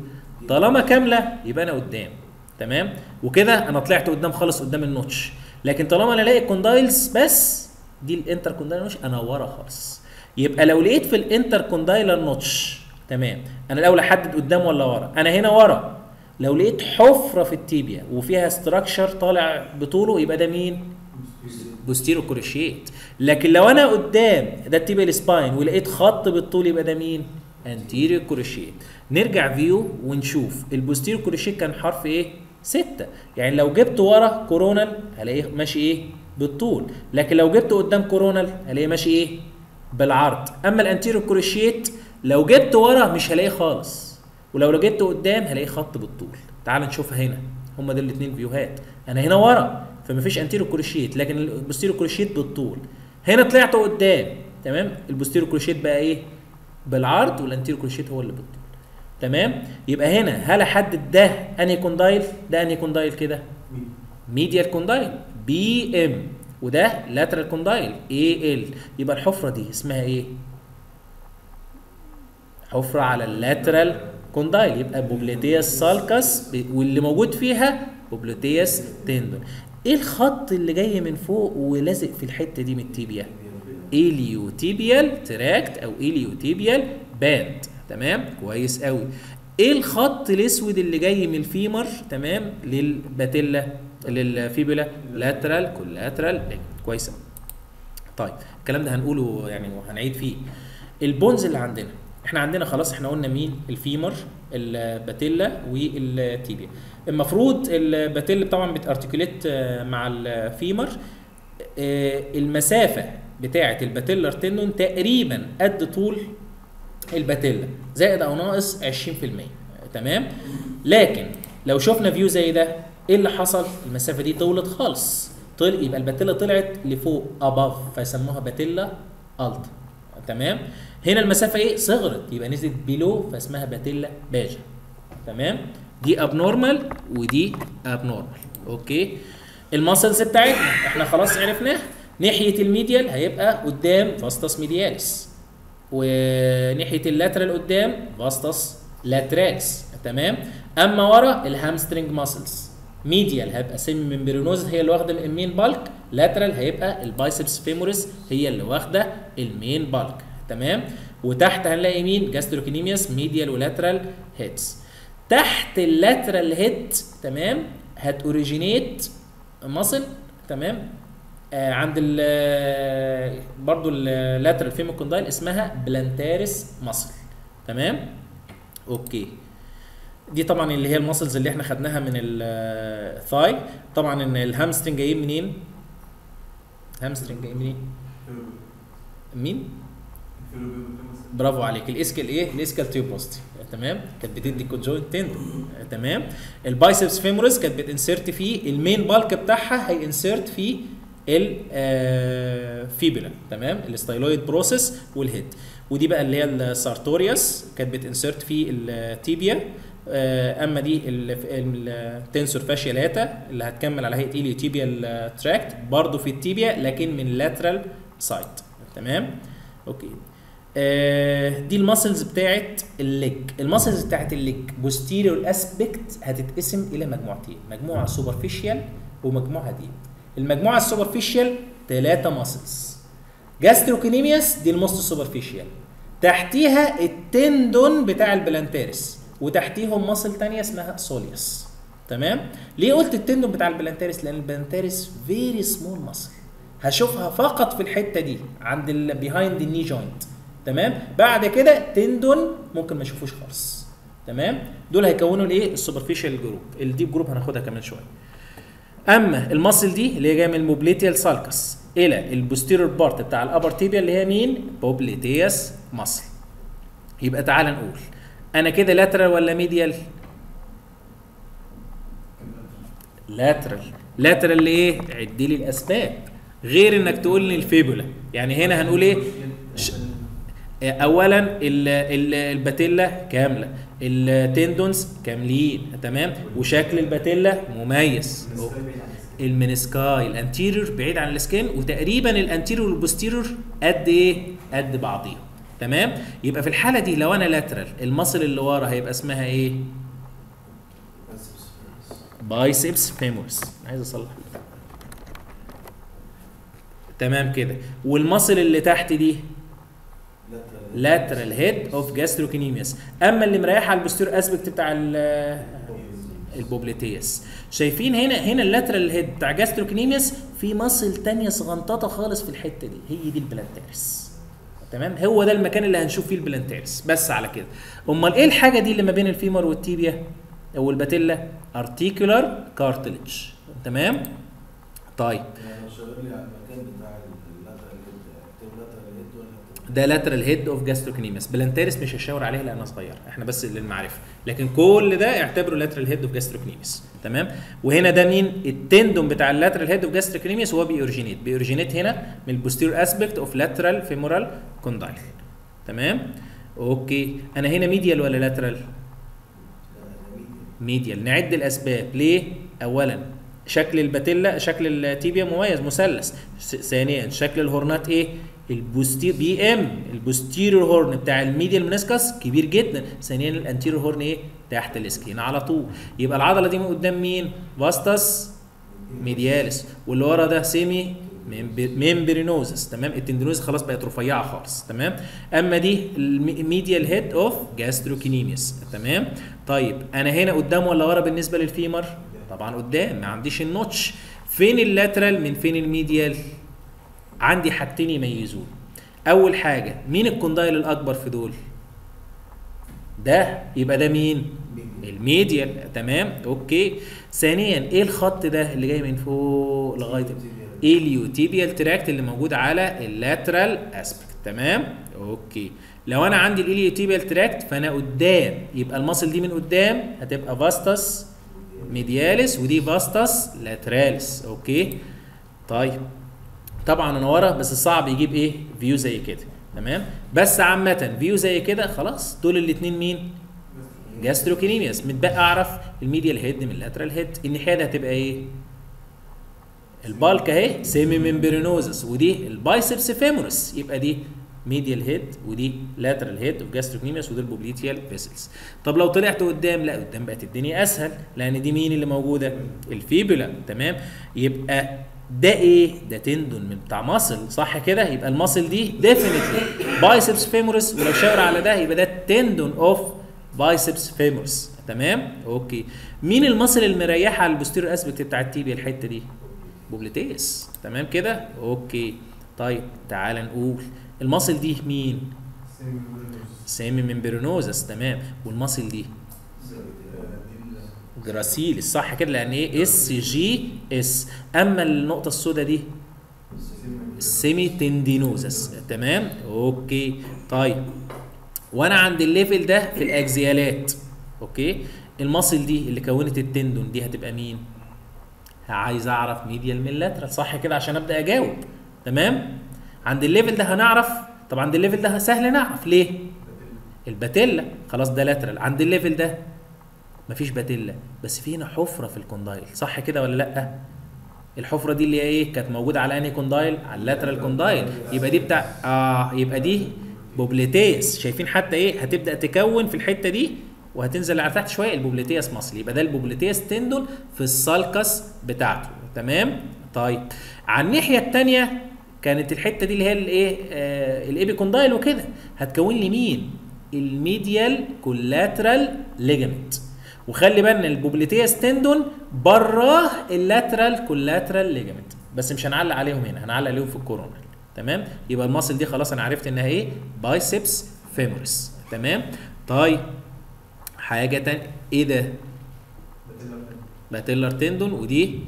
طالما كاملة يبقى أنا قدام. تمام؟ وكده أنا طلعت قدام خالص قدام ال notch. لكن طالما أنا الاقي condyles بس دي ال intercondylar notch أنا ورا خالص. يبقى لو لقيت في ال intercondylar notch تمام أنا الأول أحدد قدام ولا ورا؟ أنا هنا ورا. لو لقيت حفرة في ال tibia وفيها structure طالع بطوله يبقى ده مين؟ posterior cruciate. لكن لو أنا قدام ده ال tibial spine ولقيت خط بالطول يبقى ده مين؟ anterior cruciate نرجع view ونشوف. ال posterior cruciate كان حرف إيه؟ ستة. يعني لو جبت ورا coronal هلاقيه ماشي إيه؟ بالطول. لكن لو جبت قدام coronal هلاقيه ماشي إيه؟ بالعرض. أما ال anterior cruciate لو جبت ورا مش هلاقيه خالص. ولو لو جبت قدام هلاقيه خط بالطول. تعال نشوفها هنا. هما دول الاثنين view هات. أنا هنا ورا فما فيش anterior cruciate. لكن ال posterior cruciate بالطول. هنا طلعت قدام. تمام؟ ال posterior cruciate بقى إيه؟ بالعرض وال anterior cruciate هو اللي بالطول. تمام؟ يبقى هنا هل أحدد ده أنهي condyle؟ ده أنهي condyle كده؟ medial condyle PM. وده lateral condyle AL. يبقى الحفرة دي اسمها إيه؟ حفرة على ال lateral condyle. يبقى popliteus sulcus واللي موجود فيها popliteus tendon. إيه الخط اللي جاي من فوق ولازق في الحتة دي من ال tibia؟ iliotibial tract أو iliotibial band. تمام؟ كويس قوي. إيه الخط الأسود اللي جاي من ال femur؟ تمام؟ لل patella لل fibula lateral collateral. كويس طيب الكلام ده هنقوله يعني وهنعيد فيه. ال bones اللي عندنا إحنا عندنا خلاص إحنا قلنا مين؟ ال femur ال patella وال tibia. المفروض ال patella طبعا بت articulate آه، مع ال femur. آه، المسافة بتاعة ال patellar tendon تقريبا قد طول ال patella زائد أو ناقص 20% تمام؟ لكن لو شفنا view زي ده إيه اللي حصل؟ المسافة دي طولت خالص. طل يبقى ال patella طلعت لفوق above فيسموها patella alta تمام؟ هنا المسافة إيه؟ صغرت. يبقى نزلت below فاسمها patella baja تمام؟ دي abnormal ودي abnormal okay؟ ال muscles بتاعتنا إحنا خلاص عرفناها. ناحية ال medial هيبقى قدام vastus medialis. وناحية ال lateral قدام vastus lateralis تمام؟ أما ورا ال hamstring muscles. medial هيبقى semimembranosus هي اللي واخدة ال main bulk lateral هيبقى ال biceps femoris هي اللي واخدة ال main bulk تمام؟ وتحت هنلاقي مين؟ gastrocnemius medial و lateral heads تحت ال lateral head تمام؟ هت originate muscle تمام؟ عند ال برضو ال lateral femoral condyle اسمها plantaris muscle تمام؟ okay. دي طبعا اللي هي ال muscles اللي إحنا خدناها من ال thigh طبعا إن ال hamstring جايين منين؟ ال hamstring جايين منين؟ مين؟ برافو عليك. ال ischial إيه؟ ال ischial tuberosity تمام؟ كانت بتدي conjoint tendon تمام؟ ال biceps femoris كانت بت insert فيه. ال main bulk بتاعها هي insert في ال fibula تمام؟ ال styloid process وال head. ودي بقى اللي هي ال sartorius كانت بت insert في ال tibia. آه، أما دي ال tensor fascia lata اللي هتكمل على هيئة ال iliotibial tract برضه في ال tibia لكن من lateral side تمام؟ okay. آه، دي ال muscles بتاعت ال leg. ال muscles بتاعت ال leg posterior aspect هتتقسم إلى مجموعتين. مجموعة superficial ومجموعة دي المجموعة ال superficial ثلاثة muscles gastrocnemius دي ال most superficial تحتيها ال tendon بتاع ال plantaris وتحتيهم muscle تانية اسمها soleus تمام؟ ليه قلت ال tendon بتاع ال plantaris لأن ال plantaris very small muscle هشوفها فقط في الحتة دي عند ال behind ال knee joint تمام؟ بعد كده tendon ممكن ما اشوفوش خالص. تمام؟ دول هيكونوا الإيه؟ ال superficial group ال deep group هناخدها كمان شوية. أما ال muscle دي اللي هي جاية من ال popliteal sulcus إلى ال posterior part بتاع ال upper tibia اللي هي مين؟ popliteus muscle. يبقى تعال نقول أنا كده lateral ولا medial lateral lateral ليه؟ عدي لي الأسباب. غير إنك تقول لي ال fibula. يعني هنا هنقول إيه؟ ش- اولا ال- ال- ال patella كاملة. ال tendons كاملين تمام؟ وشكل ال patella مميز. ال menisci ال anterior بعيد عن ال skin وتقريبا ال anterior وال posterior قد إيه؟ قد بعضيهم تمام؟ يبقى في الحالة دي لو أنا lateral ال muscle اللي ورا هيبقى اسمها إيه؟ biceps femoris عايز أصلح. تمام كده. وال muscle اللي تحت دي؟ Lateral head of gastrocnemius. أما اللي مريحه على ال posterior aspect بتاع ال- ال popliteus. شايفين هنا هنا ال lateral head بتاع gastrocnemius في muscle تانية صغنططة خالص في الحتة دي. هي دي ال plantaris تمام؟ هو ده المكان اللي هنشوف فيه ال plantaris بس على كده. أمال إيه الحاجة دي اللي ما بين ال femur وال tibia؟ أو ال patella؟ articular cartilage تمام؟ طيب يعني لو شاور لي على المكان بتاع ال lateral head اكتب lateral head ولا ده lateral head of gastrocnemius plantaris مش هشاور عليها لأنها صغيرة. إحنا بس للمعرفه لكن كل ده اعتبره lateral head of gastrocnemius تمام؟ وهنا ده مين؟ ال tendon بتاع ال lateral head of gastrocnemius هو بي originate بي originate هنا من ال posterior aspect of lateral femoral condyle تمام؟ okay. أنا هنا medial ولا lateral medial نعد الأسباب. ليه؟ اولا شكل ال patella شكل ال tibia مميز مثلث. ثانيا شكل ال horn ات إيه؟ ال posterior PM ال posterior horn بتاع ال medial meniscus كبير جدا. ثانيا ال anterior horn إيه؟ تحت ال skin على طول. يبقى العضلة دي من قدام مين؟ vastus medialis واللي ورا ده semimembranosus. تمام؟ ال tendinosus خلاص بقت رفيعة خالص. تمام؟ أما دي ال medial head of gastrocnemius تمام؟ طيب أنا هنا قدام ولا ورا بالنسبة لل femur؟ طبعا قدام. ما عنديش ال notch. فين ال lateral من فين ال medial؟ عندي حاجتين يميزون. أول حاجة مين ال condyle الأكبر في دول؟ ده يبقى ده مين؟ ال medial تمام okay. ثانيا إيه الخط ده اللي جاي من فوق لغاية ال iliotibial tract اللي موجود على ال lateral aspect. تمام okay. لو أنا عندي ال iliotibial tract فأنا قدام يبقى ال muscle دي من قدام هتبقى vastus medialis ودي vastus lateralis. okay. طيب. طبعا أنا ورا بس صعب يجيب إيه؟ view زي كده. تمام؟ بس عامة view زي كده خلاص دول الاثنين مين؟ gastrocnemius متبقى أعرف ال medial head من ال lateral head. الناحيه دي هتبقى إيه؟ ال bulk أهي semimembranosus ودي ال biceps femoris يبقى دي medial head ودي lateral head of gastrocnemius ودي ال popliteal vessels طب لو طلعت قدام لا قدام بقت الدنيا أسهل لأن دي مين اللي موجودة؟ ال fibula. تمام؟ يبقى ده إيه؟ ده tendon من بتاع muscle صح كده؟ يبقى ال muscle دي definitely biceps femoris ولو شاور على ده يبقى ده tendon of biceps femoris تمام؟ okay. مين ال muscle المريحة على ال posterior aspect بتاع ال tibia الحتة دي؟ popliteus. تمام كده؟ okay. طيب تعال نقول. ال muscle دي مين؟ semimembranosus تمام. وال muscle دي؟ gracilis صح كده لأن إيه؟ S G S. أما النقطة السوداء دي؟ semitendinosus تمام؟ okay. طيب. وأنا عند ال level ده في ال axial ات. okay؟ ال muscle دي اللي كونت ال tendon دي هتبقى مين؟ عايز أعرف medial من lateral صح كده عشان أبدأ أجاوب. تمام؟ عند ال level ده هنعرف. طب عند ال level ده سهل نعرف. ليه؟ ال patella. خلاص ده lateral. عند ال level ده مفيش patella بس في هنا حفرة في ال condyle. صح كده ولا لأ؟ الحفرة دي اللي هي إيه؟ كانت موجودة على أنهي condyle؟ على ال lateral condyle. يبقى دي بتاع آه يبقى دي popliteus. شايفين حتى إيه؟ هتبدأ تكون في الحتة دي وهتنزل على تحت شوية. ال popliteus muscle. يبقى ده ال popliteus tendon في ال sulcus بتاعته. تمام؟ طيب. على الناحية الثانية كانت الحتة دي اللي هي الإيه؟ آه ال epicondyle وكده. هتكون لي مين ال medial collateral ligament. وخلي بالنا ال popliteus tendon براه ال lateral collateral ligament. بس مش هنعلق عليهم هنا هنعلق عليهم في ال coronal. تمام؟ يبقى ال muscle دي خلاص أنا عرفت إنها إيه؟ biceps femoris تمام؟ طيب حاجة تانية. إيه ده؟ patellar tendon ودي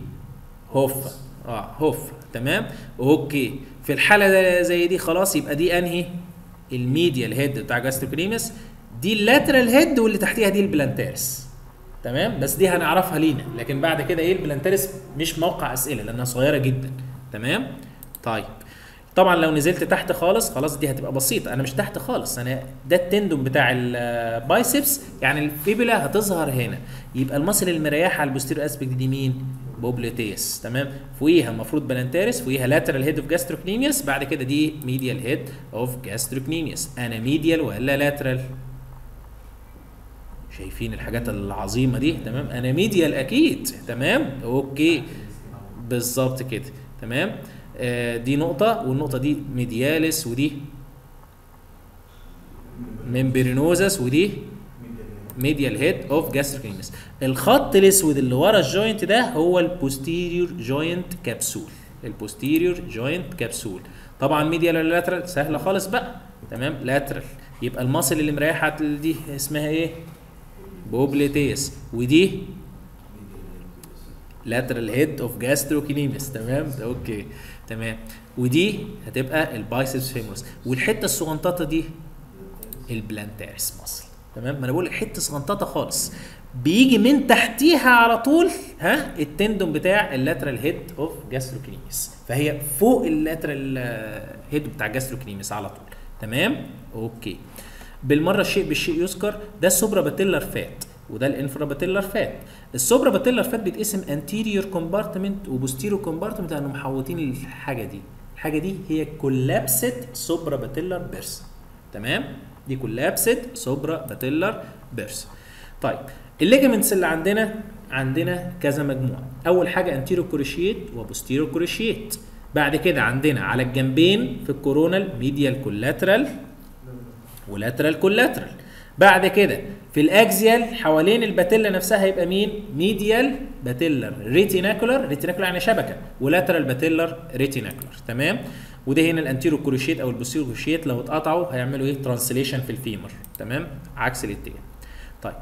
Hoffa آه Hoffa تمام؟ okay. في الحالة زي دي خلاص يبقى دي أنهي؟ ال medial head بتاع gastrocnemius دي ال lateral head واللي تحتيها دي ال plantaris تمام؟ بس دي هنعرفها لينا. لكن بعد كده إيه؟ ال plantaris مش موقع أسئلة لأنها صغيرة جدا. تمام؟ طيب. طبعا لو نزلت تحت خالص خلاص دي هتبقى بسيطة. أنا مش تحت خالص. أنا ده ال tendon بتاع ال biceps يعني ال fibula هتظهر هنا. يبقى ال muscle المريحه على ال posterior aspect دي مين؟ popliteus تمام؟ فوقيها المفروض plantaris فوقيها lateral head of gastrocnemius بعد كده دي medial head of gastrocnemius أنا medial ولا lateral شايفين الحاجات العظيمة دي تمام؟ أنا medial أكيد تمام؟ okay. بالظبط كده تمام؟ آه دي نقطة والنقطة دي medialis ودي membranosus ودي medial head of gastrocnemius الخط الأسود اللي ورا ال joint ده هو ال posterior joint capsule ال posterior joint capsule طبعا medial ولا lateral سهلة خالص بقى تمام؟ lateral يبقى ال muscle اللي مريحة دي اسمها إيه؟ popliteus. ودي lateral head of gastrocnemius تمام؟ okay. تمام. ودي هتبقى ال biceps femoris والحتة الصغنططة دي ال plantaris muscle تمام؟ ما أنا بقول لك حتة صغنططة خالص. بيجي من تحتيها على طول ها ال tendon بتاع ال lateral head of gastrocnemius فهي فوق ال lateral head بتاع gastrocnemius على طول. تمام؟ okay. بالمرة الشيء بالشيء يذكر ده ال suprapatellar fat وده ال infrapatellar fat. ال suprapatellar fat بيتقسم anterior compartment و posterior compartment لانهم محوطين الحاجة دي. الحاجة دي هي collapsed suprapatellar bursa. تمام؟ دي collapsed suprapatellar bursa. طيب ال ligaments اللي عندنا عندنا كذا مجموعة. أول حاجة anterior cruciate و posterior cruciate بعد كده عندنا على الجنبين في ال coronal medial collateral و lateral collateral بعد كده في ال axial حوالين ال patella نفسها هيبقى مين؟ medial patellar retinacular retinacular يعني شبكة. و lateral patellar retinacular تمام؟ وده هنا ال anterior cruciate أو ال posterior cruciate لو اتقطعوا هيعملوا إيه؟ translation في ال femur تمام؟ عكس الاتجاه. طيب.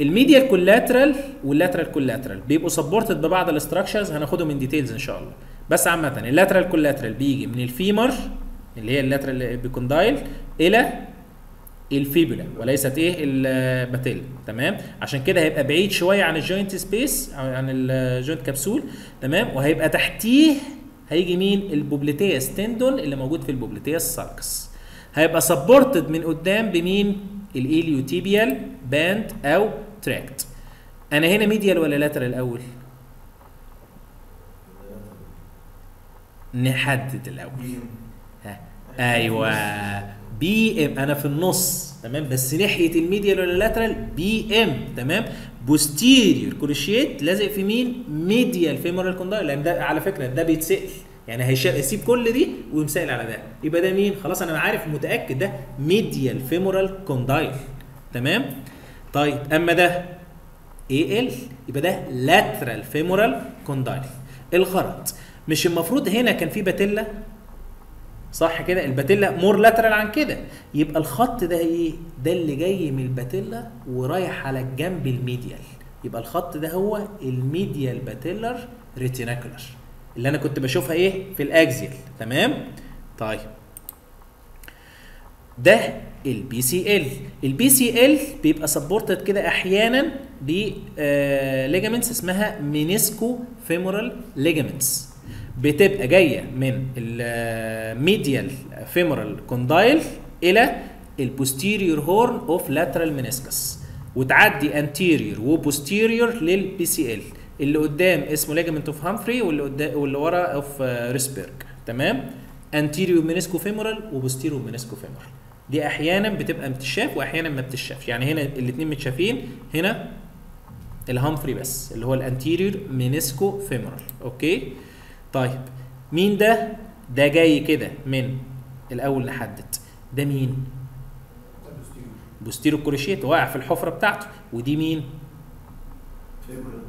ال medial collateral وال lateral collateral بيبقوا supported ببعض ال structures هناخدهم من details إن شاء الله. بس عامة ال lateral collateral بيجي من ال femur اللي هي ال lateral epicondyle إلى ال fibula وليست إيه؟ ال patella تمام؟ عشان كده هيبقى بعيد شوية عن ال joint space عن ال joint capsule تمام؟ وهيبقى تحتيه هيجي مين؟ ال popliteus tendon اللي موجود في ال popliteus sulcus. هيبقى supported من قدام بمين؟ ال iliotibial band أو tract أنا هنا medial ولا lateral الأول؟ نحدد الأول. ها. أيوه. بي أنا في النص. تمام؟ بس ناحية ال medial ولا lateral بي ام تمام؟ posterior cruciate لازق في مين؟ medial femoral condyle لأن ده على فكرة ده بيتسأل. يعني هيسيب كل دي ويمسائل على ده. يبقى ده مين؟ خلاص أنا عارف متأكد ده medial femoral condyle تمام؟ طيب أما ده ACL يبقى ده lateral femoral condyle الغرض مش المفروض هنا كان في patella؟ صح كده؟ ال patella more lateral عن كده. يبقى الخط ده إيه؟ ده اللي جاي من ال patella ورايح على الجنب ال medial. يبقى الخط ده هو ال medial patellar retinacular اللي أنا كنت بشوفها إيه؟ في ال axial تمام؟ طيب. ده ال PCL ال PCL بيبقى supported كده أحيانا ب ligaments اسمها meniscofemoral ligaments بتبقى جاية من ال medial femoral condyle إلى ال posterior horn of lateral meniscus وتعدي anterior و posterior لل PCL اللي قدام اسمه ligament of Humphrey واللي قدام واللي ورا of Wrisberg تمام؟ anterior meniscofemoral و posterior meniscofemoral دي أحيانا بتبقى بتشاف واحيانا ما بتشافش يعني هنا الاثنين متشافين هنا ال Humphrey بس اللي هو ال anterior meniscofemoral okay؟ طيب مين ده؟ ده جاي كده من؟ الأول نحدد. ده مين؟ posterior. cruciate واقع في الحفرة بتاعته. ودي مين؟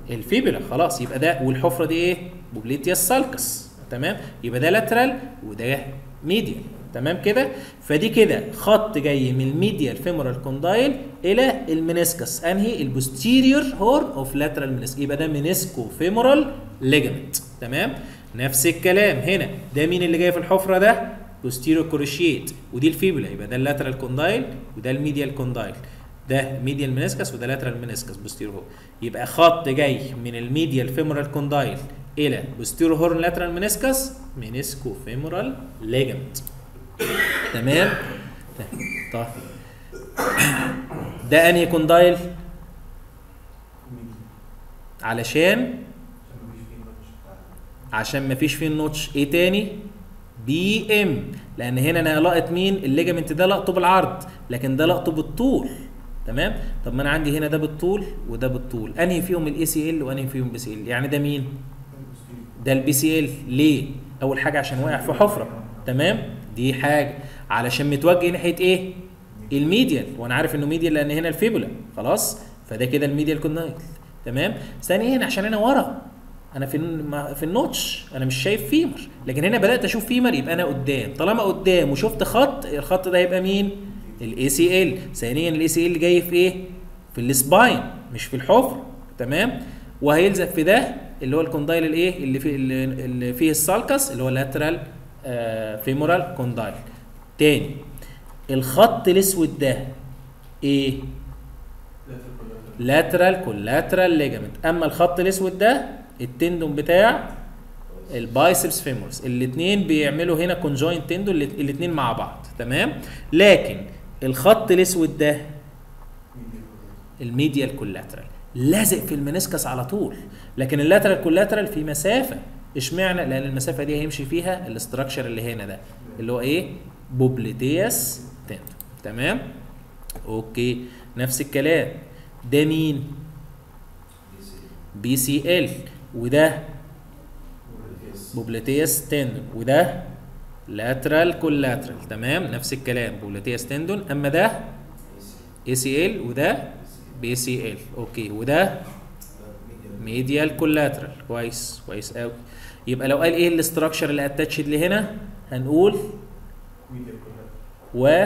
ال fibula خلاص يبقى ده والحفرة دي إيه؟ popliteus sulcus. تمام؟ يبقى ده lateral وده medial. تمام كده؟ فدي كده خط جاي من ال medial femoral condyle إلى ال meniscus أنهي؟ ال posterior horn of lateral meniscus يبقى ده meniscofemoral ligament. تمام؟ نفس الكلام. هنا ده مين اللي جاي في الحفرة ده؟ posterior cruciate. ودي ال fibula يبقى ده ال lateral condyle وده ال medial condyle. ده medial meniscus وده lateral meniscus posterior horn. يبقى خط جاي من ال medial femoral condyle إلى posterior horn lateral meniscus meniscofemoral ligament تمام؟ طيب. ده أنهي condyle؟ علشان عشان ما فيش فيه ال notch. إيه تاني؟ بي ام لأن هنا أنا لقط مين؟ ال ligament ده لقطه بالعرض لكن ده لقطه بالطول. تمام؟ طب ما أنا عندي هنا ده بالطول وده بالطول. أنهي فيهم ال ACL وأنهي فيهم PCL يعني ده مين؟ ده ال PCL ليه؟ أول حاجة عشان واقع في حفرة. تمام؟ دي حاجة. علشان متوجه ناحية إيه؟ ال medial. وأنا عارف إنه medial لأن هنا ال fibula. خلاص؟ فده كده ال medial condyle تمام؟ ثانيا عشان أنا ورا. أنا في في ال notch أنا مش شايف femur. لكن هنا بدأت أشوف femur يبقى أنا قدام. طالما قدام وشفت خط الخط ده يبقى مين؟ ال ACL ثانيا ال ACL جاي في إيه؟ في ال spine مش في الحفر. تمام؟ وهيلزق في ده اللي هو ال condyle الإيه؟ اللي في اللي فيه ال sulcus اللي هو lateral femoral condyle تاني الخط الأسود ده إيه؟ lateral collateral ligament أما الخط الأسود ده ال tendon بتاع ال biceps femoris الاثنين بيعملوا هنا conjoint tendon الاثنين مع بعض. تمام؟ لكن الخط الأسود ده ال medial collateral لازق في ال meniscus على طول. لكن ال lateral collateral في مسافة. اشمعنى؟ لأن المسافة دي هيمشي فيها ال structure اللي هنا ده اللي هو إيه؟ popliteus tendon. تمام؟ okay. نفس الكلام. ده مين؟ PCL. وده popliteus tendon. وده lateral collateral تمام؟ نفس الكلام. popliteus tendon. أما ده ACL وده PCL okay وده medial collateral كويس. كويس قوي يبقى لو قال إيه ال structure اللي attached لهنا هنقول و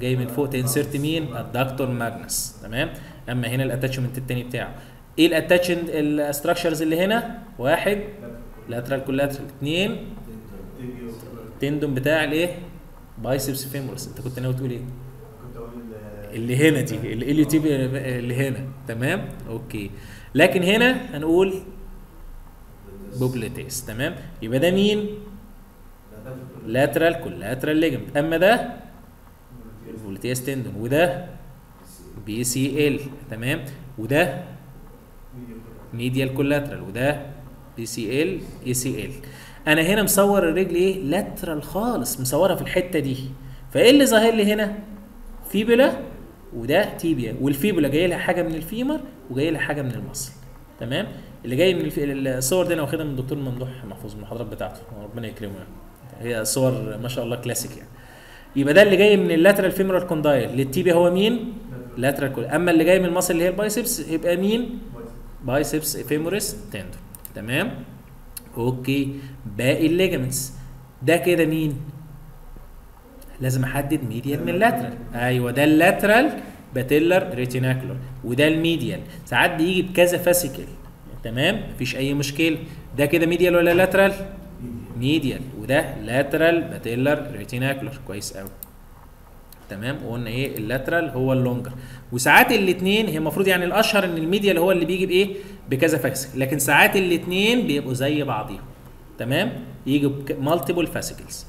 جاي من فوق ت insert مين؟ ال adductor magnus. تمام؟ أما هنا ال attachment التاني بتاعه. إيه ال attachment ال structures اللي هنا؟ واحد. lateral collateral اثنين tendon بتاع الايه؟ biceps femoris انت كنت ناوي تقول إيه؟ اللي هنا دي اللي تي اللي هنا. تمام؟ okay. لكن هنا هنقول popliteus تمام؟ يبقى ده مين؟ lateral collateral ligament أما ده؟ popliteus tendon وده؟ PCL تمام؟ وده؟ medial collateral وده بي سي ال اي سي ال أنا هنا مصور الرجل إيه؟ lateral خالص مصورها في الحتة دي. فإيه اللي ظاهر لي هنا؟ fibula وده tibia وال fibula جاي لها حاجة من ال femur وجاي لها حاجة من ال muscle. تمام؟ اللي جاي من الف... الصور دي أنا واخدها من الدكتور ممدوح محفوظ من المحاضرات بتاعته. ربنا يكرمه يعني. هي صور ما شاء الله كلاسيك يعني. يبقى ده اللي جاي من ال lateral femoral condyle لل tibia هو مين؟ lateral col أما اللي جاي من ال muscle اللي هي ال biceps يبقى مين؟ biceps femoris tendon تمام؟ okay. باقي ال ligaments ده كده مين؟ لازم أحدد medial من lateral أيوه ده ال lateral patellar retinacular وده ال medial ساعات بيجي بكذا fascicle تمام؟ مفيش أي مشكلة. ده كده medial ولا lateral medial وده lateral patellar retinacular كويس قوي تمام؟ وقلنا إيه؟ ال lateral هو ال longer. وساعات الاثنين هي المفروض يعني الأشهر إن ال medial هو اللي بيجي بإيه؟ بكذا fascicle. لكن ساعات الاثنين بيبقوا زي بعضيهم. تمام؟ يجوا multiple fascicles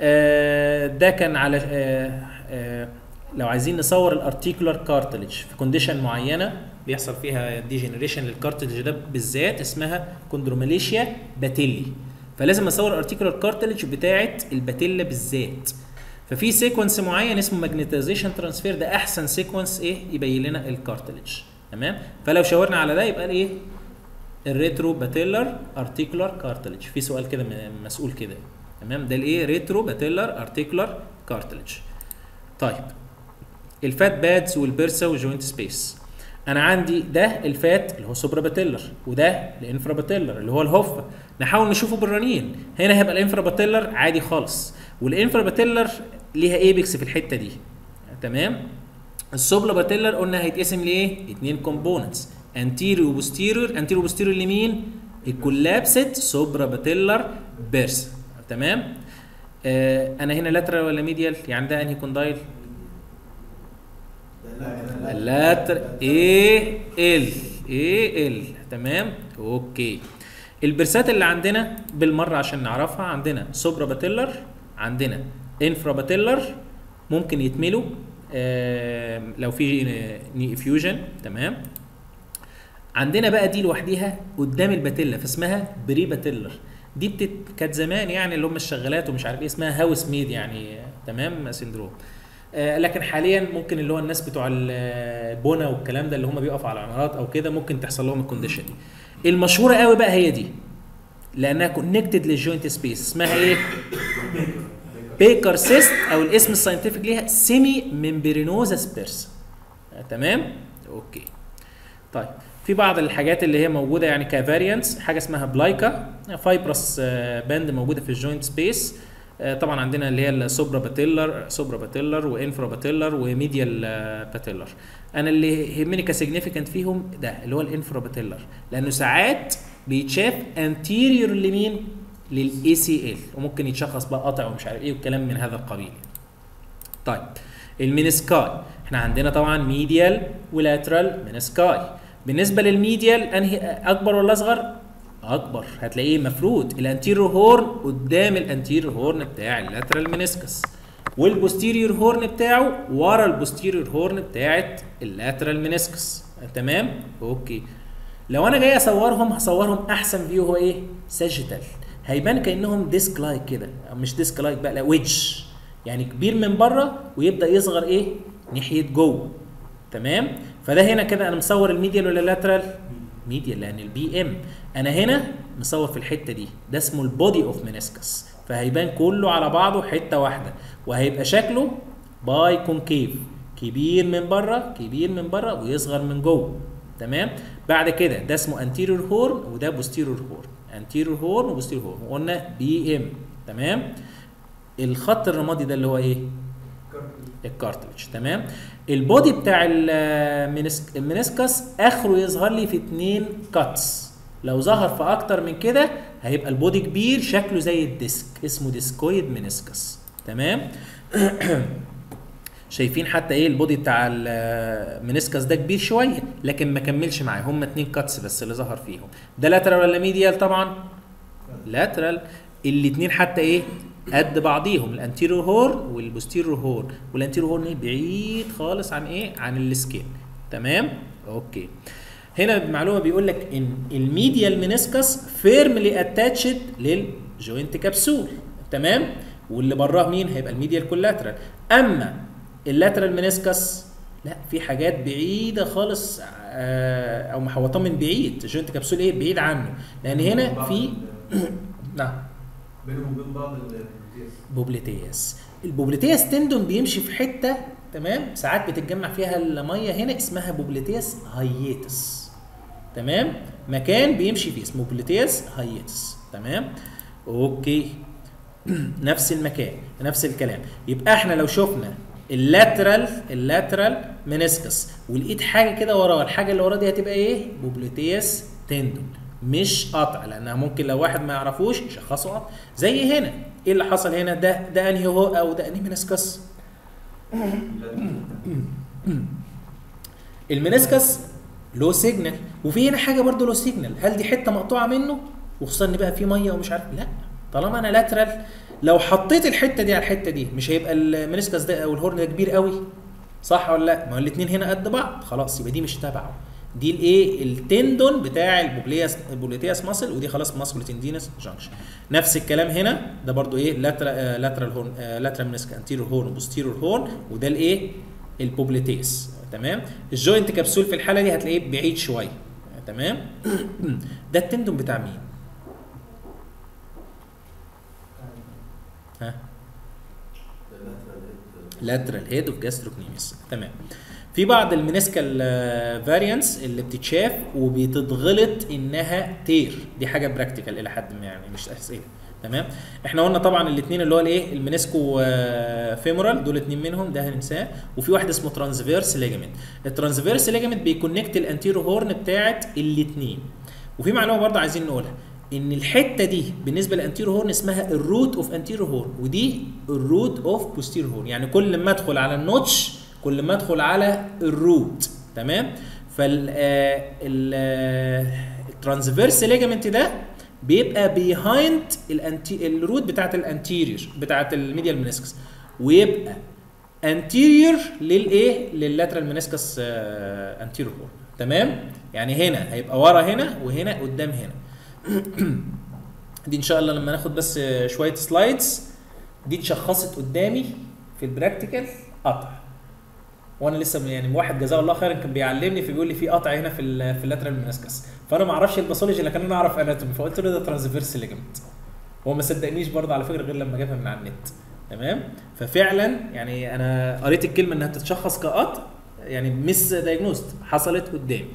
آه ده كان على آه آه لو عايزين نصور ال articular cartilage في condition معينة بيحصل فيها degeneration لل cartilage ده بالذات اسمها chondromalacia patellae فلازم اصور ال articular cartilage بتاعه ال patella بالذات. ففي sequence معين اسمه magnetization transfer ده أحسن sequence إيه؟ يبين لنا ال cartilage تمام؟ فلو شاورنا على ده يبقى إيه؟ ال retropatellar articular cartilage في سؤال كده مسؤول كده. تمام؟ ده الايه retropatellar articular cartilage طيب. ال fat pads وال bursa وال joint space أنا عندي ده ال fat اللي هو suprapatellar وده ال infrapatellar اللي هو ال Hoffa نحاول نشوفه بالرنين. هنا هيبقى ال infrapatellar عادي خالص. وال infrapatellar ليها apex في الحتة دي. تمام؟ ال suprapatellar قلنا هيتقسم لإيه؟ اتنين components anterior و posterior anterior و posterior لمين؟ suprapatellar bursa. تمام؟ آه أنا هنا lateral ولا medial يعني ده أنهي condyle ال lateral إيه ال إيه ال تمام؟ okay. ال bursaات اللي عندنا بالمرة عشان نعرفها عندنا suprapatellar عندنا infrapatellar ممكن يتملوا آه لو في knee effusion تمام؟ عندنا بقى دي لوحديها قدام ال patella فاسمها prepatellar دي بتت... كانت زمان يعني اللي هم الشغالات ومش عارف إيه اسمها housemaid يعني آه، تمام؟ syndrome. آه لكن حاليا ممكن اللي هو الناس بتوع ال- البنا والكلام ده اللي هم بيقفوا على العمارات أو كده ممكن تحصل لهم ال condition دي. المشهورة قوي بقى هي دي لأنها connected لل joint space اسمها إيه؟ Baker cyst أو الاسم ال scientific ليها semimembranosus bursa تمام؟ okay. طيب في بعض الحاجات اللي هي موجودة يعني ك variants حاجة اسمها plica fibrous band موجودة في ال joint space طبعا عندنا اللي هي ال suprapatellar suprapatellar و infrapatellar و medial patellar أنا اللي يهمني ك significant فيهم ده اللي هو ال infrapatellar لأنه ساعات بيتشاف anterior لمين؟ لل ACL وممكن يتشخص بقى قطع ومش عارف إيه والكلام من هذا القبيل. طيب ال menisci. إحنا عندنا طبعا medial و lateral menisci بالنسبة لل medial أنهي أكبر ولا أصغر؟ أكبر. هتلاقيه مفروض ال anterior horn قدام ال anterior horn بتاع ال lateral meniscus وال posterior horn بتاعه ورا ال posterior horn بتاعت ال lateral meniscus تمام؟ okay. لو أنا جاي أصورهم هصورهم أحسن view هو إيه؟ sagittal هيبان كأنهم disc like كده. مش disc like بقى لا wedge يعني كبير من بره ويبدأ يصغر إيه؟ ناحية جوه. تمام؟ فده هنا كده أنا مصور ال medial ولا lateral medial لأن ال PM أنا هنا مصور في الحتة دي. ده اسمه ال body of meniscus فهيبان كله على بعضه حتة واحدة. وهيبقى شكله biconcave كبير من بره كبير من بره ويصغر من جوه. تمام؟ بعد كده ده اسمه anterior horn وده posterior horn anterior horn و posterior horn وقلنا PM تمام؟ الخط الرمادي ده اللي هو إيه؟ ال cartilage تمام؟ ال body بتاع ال menis- ال meniscus آخره يظهر لي في اتنين cuts لو ظهر في أكتر من كده هيبقى ال body كبير شكله زي ال disc. اسمه discoid meniscus. تمام؟ شايفين حتى إيه ال body بتاع ال meniscus ده كبير شوية لكن ما كملش معاه هم اتنين cuts بس اللي ظهر فيهم. ده lateral ولا medial طبعا lateral الاتنين حتى إيه قد بعضيهم ال anterior horn وال posterior horn وال anterior horn بعيد خالص عن إيه؟ عن ال skin تمام؟ okay. هنا المعلومه بيقول لك إن ال medial meniscus firmly attached لل joint capsule تمام؟ واللي براه مين؟ هيبقى ال medial collateral أما ال lateral meniscus لا في حاجات بعيدة خالص آه، أو محوطاه من بعيد. ال joint capsule إيه؟ بعيد عنه. لأن هنا في نعم. بينهم وبين بعض البروتيز popliteus ال popliteus tendon بيمشي في حتة تمام؟ ساعات بتتجمع فيها المية هنا اسمها popliteus hiatus. تمام؟ مكان بيمشي فيه اسمه popliteus hiatus. تمام؟ okay. نفس المكان نفس الكلام. يبقى إحنا لو شفنا ال lateral ال lateral meniscus ولقيت حاجة كده وراه الحاجة اللي وراه دي هتبقى إيه؟ popliteus tendon. مش قطع لأنها ممكن لو واحد ما يعرفوش يشخصه قطع زي هنا. إيه اللي حصل هنا؟ ده ده أنهي هو أو ده أنهي منسكس ال meniscus low signal وفي هنا حاجة برضه low signal هل دي حتة مقطوعة منه؟ وخصوصا إن بقى في مية ومش عارف. لا. طالما أنا lateral لو حطيت الحتة دي على الحتة دي مش هيبقى ال meniscus ده أو ال horn ده كبير قوي؟ صح ولا لأ؟ ما هو الاثنين هنا قد بعض. خلاص يبقى دي مش تبعه. دي الايه ال tendon بتاع ال popliteus ال popliteus muscle ودي خلاص musculotendinous junction نفس الكلام هنا. ده برضو إيه؟ lateral lateral horn lateral meniscus anterior horn posterior horn وده الايه ال popliteus تمام؟ ال joint capsule في الحالة دي هتلاقيه بعيد شوية. تمام؟ ده ال tendon بتاع مين ها lateral head of gastrocnemius تمام. في بعض ال meniscal variants اللي بتتشاف وبتتغلط إنها tear دي حاجة practical إلى حد ما يعني مش أسئلة. تمام. إحنا قلنا طبعا الاثنين اللي هو الإيه؟ ال menisco femoral دول اثنين منهم ده هننساه. وفي واحد اسمه transverse ligament ال transverse ligament بي connect ال anterior horn بتاعت الاثنين وفي معلومة برضه عايزين نقولها. إن الحتة دي بالنسبة لل anterior horn اسمها ال root of anterior horn ودي ال root of posterior horn يعني كل ما أدخل على ال notch كل ما أدخل على ال root تمام؟ فال ال transverse ligament ده بيبقى behind ال root بتاعت ال anterior بتاعت ال medial meniscus. ويبقى anterior للايه لل lateral meniscus anterior horn تمام؟ يعني هنا هيبقى ورا هنا وهنا قدام هنا. دي إن شاء الله لما ناخد بس شوية slides دي اتشخصت قدامي في ال practical قطع. وأنا لسه يعني واحد جزاه الله خيرا كان بيعلمني فبيقول لي في قطع هنا في في ال lateral meniscus فأنا ما أعرفش ال pathology لكن أنا أعرف anatomy فقلت له ده transverse ligament هو ما صدقنيش برضه على فكرة غير لما جابها من على النت. تمام؟ ففعلا يعني أنا قريت الكلمة إنها تتشخص كقطع يعني misdiagnosed حصلت قدامي.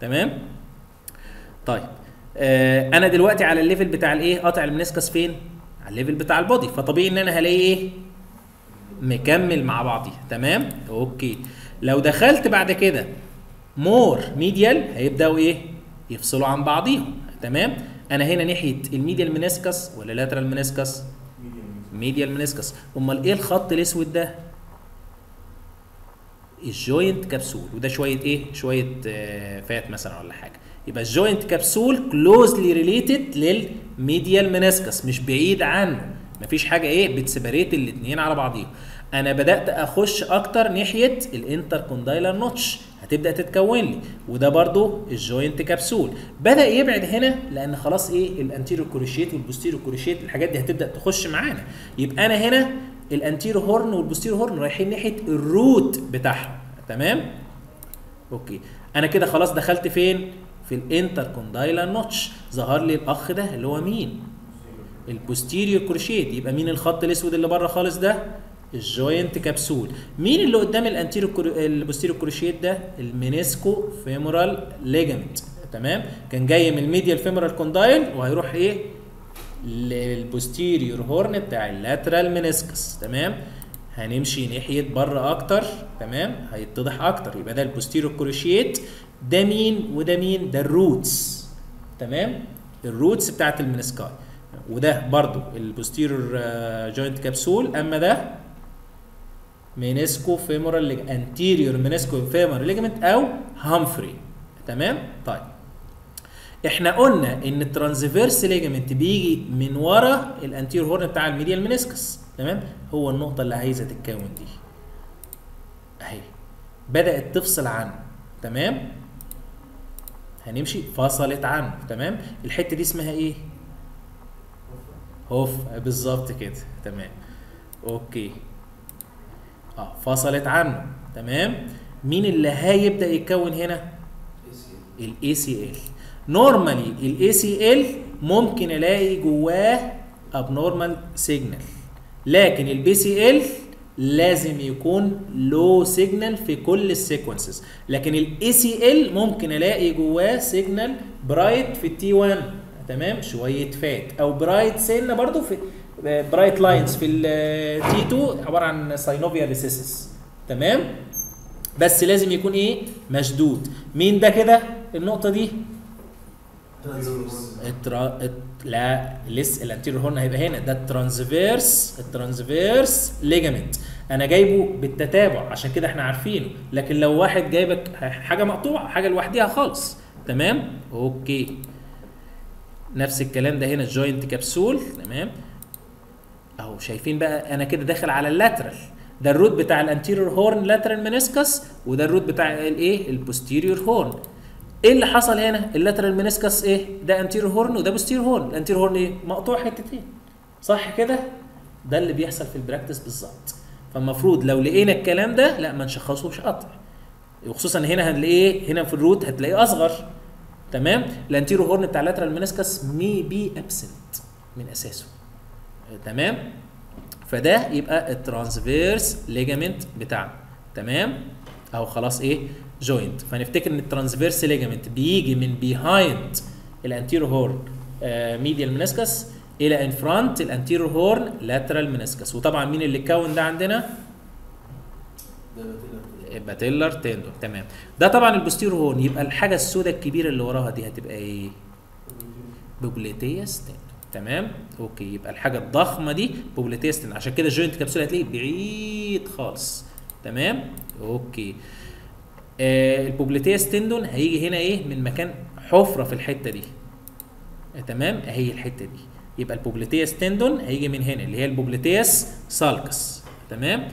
تمام؟ طيب. آه أنا دلوقتي على ال level بتاع الإيه؟ قطع ال meniscus فين؟ على ال level بتاع ال body. فطبيعي إن أنا هلاقي إيه؟ مكمل مع بعضيه تمام؟ okay. لو دخلت بعد كده more medial هيبدأوا إيه؟ يفصلوا عن بعضيهم. تمام؟ أنا هنا ناحية ال medial meniscus ولا lateral meniscus medial meniscus أمال إيه الخط الأسود ده؟ ال joint capsule. وده شوية إيه؟ شوية آه fat مثلا ولا حاجة. يبقى ال joint capsule closely related لل medial meniscus مش بعيد عنه. مفيش حاجة إيه بت separate الاثنين على بعضيهم. أنا بدأت أخش أكتر ناحية ال intercondylar notch هتبدأ تتكون لي. وده برضو ال joint capsule بدأ يبعد هنا لأن خلاص إيه ال anterior cruciate وال posterior cruciate الحاجات دي هتبدأ تخش معانا. يبقى أنا هنا ال anterior horn وال posterior horn رايحين ناحية ال root بتاعهم. تمام؟ okay. أنا كده خلاص دخلت فين؟ في ال intercondylar notch ظهر لي الأخ ده اللي هو مين؟ ال posterior cruciate يبقى مين الخط الأسود اللي بره خالص ده؟ ال joint capsule مين اللي قدام ال anterior ال posterior cruciate ده؟ ال meniscofemoral ligament. تمام؟ كان جاي من ال medial femoral condyle وهيروح إيه؟ لل posterior horn بتاع ال lateral meniscus تمام؟ هنمشي ناحية بره أكتر. تمام؟ هيتضح أكتر. يبقى ده ال posterior cruciate. ده مين وده مين؟ ده ال roots. تمام؟ ال roots بتاعت ال menisci وده برضو ال posterior joint capsule أما ده meniscofemoral anterior meniscofemoral ligament أو Humphrey تمام؟ طيب. إحنا قلنا إن ال transverse ligament بيجي من ورا ال anterior horn بتاع ال medial meniscus تمام؟ هو النقطة اللي عايزة تتكون دي. أهي. بدأت تفصل عنه. تمام؟ هنمشي. فصلت عنه تمام؟ الحتة دي اسمها إيه؟ Hoffa. بالظبط كده. تمام. okay. آه فصلت عنه تمام؟ مين اللي هيبدأ يتكون هنا؟ ال ACL normally ال ACL ممكن ألاقي جواه abnormal signal لكن ال PCL لازم يكون low signal في كل ال sequences لكن ال ACL ممكن ألاقي جواه signal bright في ال T1 تمام؟ شوية fat أو bright سنه برضو في bright lines في ال T2 عبارة عن synovial recesses تمام؟ بس لازم يكون إيه؟ مشدود. مين ده كده؟ النقطة دي؟ ال tra... لا لسه ال anterior horn هيبقى هنا. ده ال transverse ال transverse ligament. أنا جايبه بالتتابع عشان كده إحنا عارفينه. لكن لو واحد جايبك حاجة مقطوعة حاجة لوحديها خالص. تمام؟ okay. نفس الكلام ده هنا ال joint capsule تمام؟ أهو شايفين بقى أنا كده داخل على ال lateral ده ال root بتاع ال anterior horn lateral meniscus وده ال root بتاع الايه ال posterior horn إيه اللي حصل هنا؟ ال lateral meniscus إيه؟ ده anterior horn وده posterior horn ال anterior horn إيه؟ مقطوع حتتين. صح كده؟ ده اللي بيحصل في ال practice بالظبط. فالمفروض لو لقينا الكلام ده لا ما نشخصوش قطع. وخصوصا هنا هنلاقيه هنا في ال root هتلاقيه أصغر. تمام؟ ال anterior horn بتاع ال lateral meniscus may be absent من أساسه. تمام؟ فده يبقى ال transverse ligament بتاعنا تمام؟ أو خلاص إيه؟ joint فنفتكر ان ال transverse ligament بيجي من behind ال anterior horn medial meniscus إلى in front ال anterior horn lateral meniscus وطبعا مين اللي كون ده عندنا؟ patellar tendon تمام. ده طبعا ال posterior horn يبقى الحاجة السوداء الكبيرة اللي وراها دي هتبقى إيه؟ popliteus tendon تمام؟ okay. يبقى الحاجة الضخمة دي popliteus tendon عشان كده ال joint capsule هتلاقيه بعيد خالص. تمام؟ okay. آه ال popliteus tendon هيجي هنا إيه؟ من مكان حفرة في الحتة دي. آه تمام؟ اهي الحتة دي. يبقى ال popliteus tendon هيجي من هنا اللي هي ال popliteus sulcus. تمام؟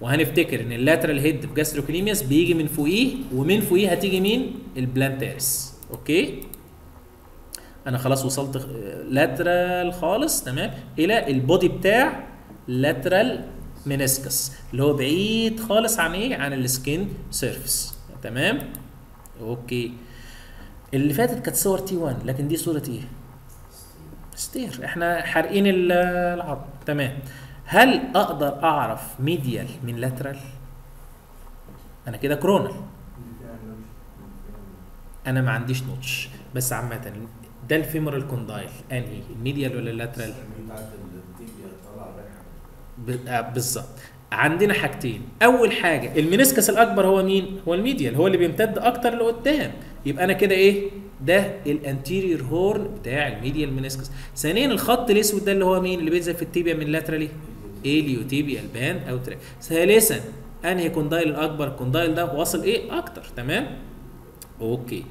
وهنفتكر إن ال lateral head في gastrocnemius بيجي من فوقيه ومن فوقيه هتيجي مين؟ ال plantaris okay؟ أنا خلاص وصلت lateral خالص. تمام؟ إلى ال body بتاع lateral meniscus اللي هو بعيد خالص عن إيه؟ عن ال skin surface. تمام؟ okay. اللي فاتت كانت صور T1 لكن دي صورة إيه؟ STIR. إحنا حارقين ال- العظم تمام. هل أقدر أعرف medial من lateral أنا كده coronal أنا ما عنديش notch بس عامة ده ال femoral condyle أنهي؟ ال medial ولا ال lateral آه، بالظبط. عندنا حاجتين. أول حاجة ال meniscus الأكبر هو مين؟ هو ال medial هو اللي بيمتد أكتر لقدام. يبقى أنا كده إيه؟ ده ال anterior horn بتاع ال medial meniscus. ثانيا الخط الأسود ده اللي هو مين؟ اللي بينزل في ال tibia من laterally iliotibial band أو tract ثالثا أنهي condyle الأكبر؟ ال condyle ده واصل إيه؟ أكتر. تمام؟ okay.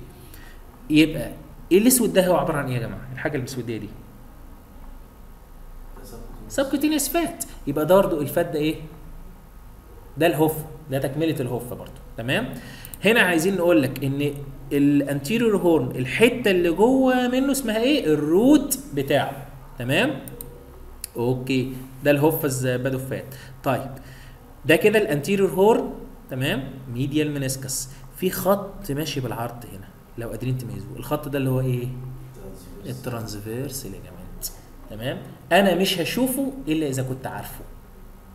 يبقى إيه الأسود ده؟ هو عبارة عن إيه يا جماعة؟ الحاجة المسوديه دي. subcutaneous. fat. يبقى ده برضه ال fat ده إيه؟ ده ال Hoffa ده تكملة ال Hoffa برضه تمام؟ هنا عايزين نقول لك إن ال anterior horn الحتة اللي جوه منه اسمها إيه؟ ال root بتاعه تمام؟ okay ده ال Hoffa's pad of fat طيب ده كده ال anterior horn تمام؟ medial meniscus في خط ماشي بالعرض هنا لو قادرين تميزوه الخط ده اللي هو إيه؟ ال transverse ligament تمام أنا مش هشوفه إلا إذا كنت عارفه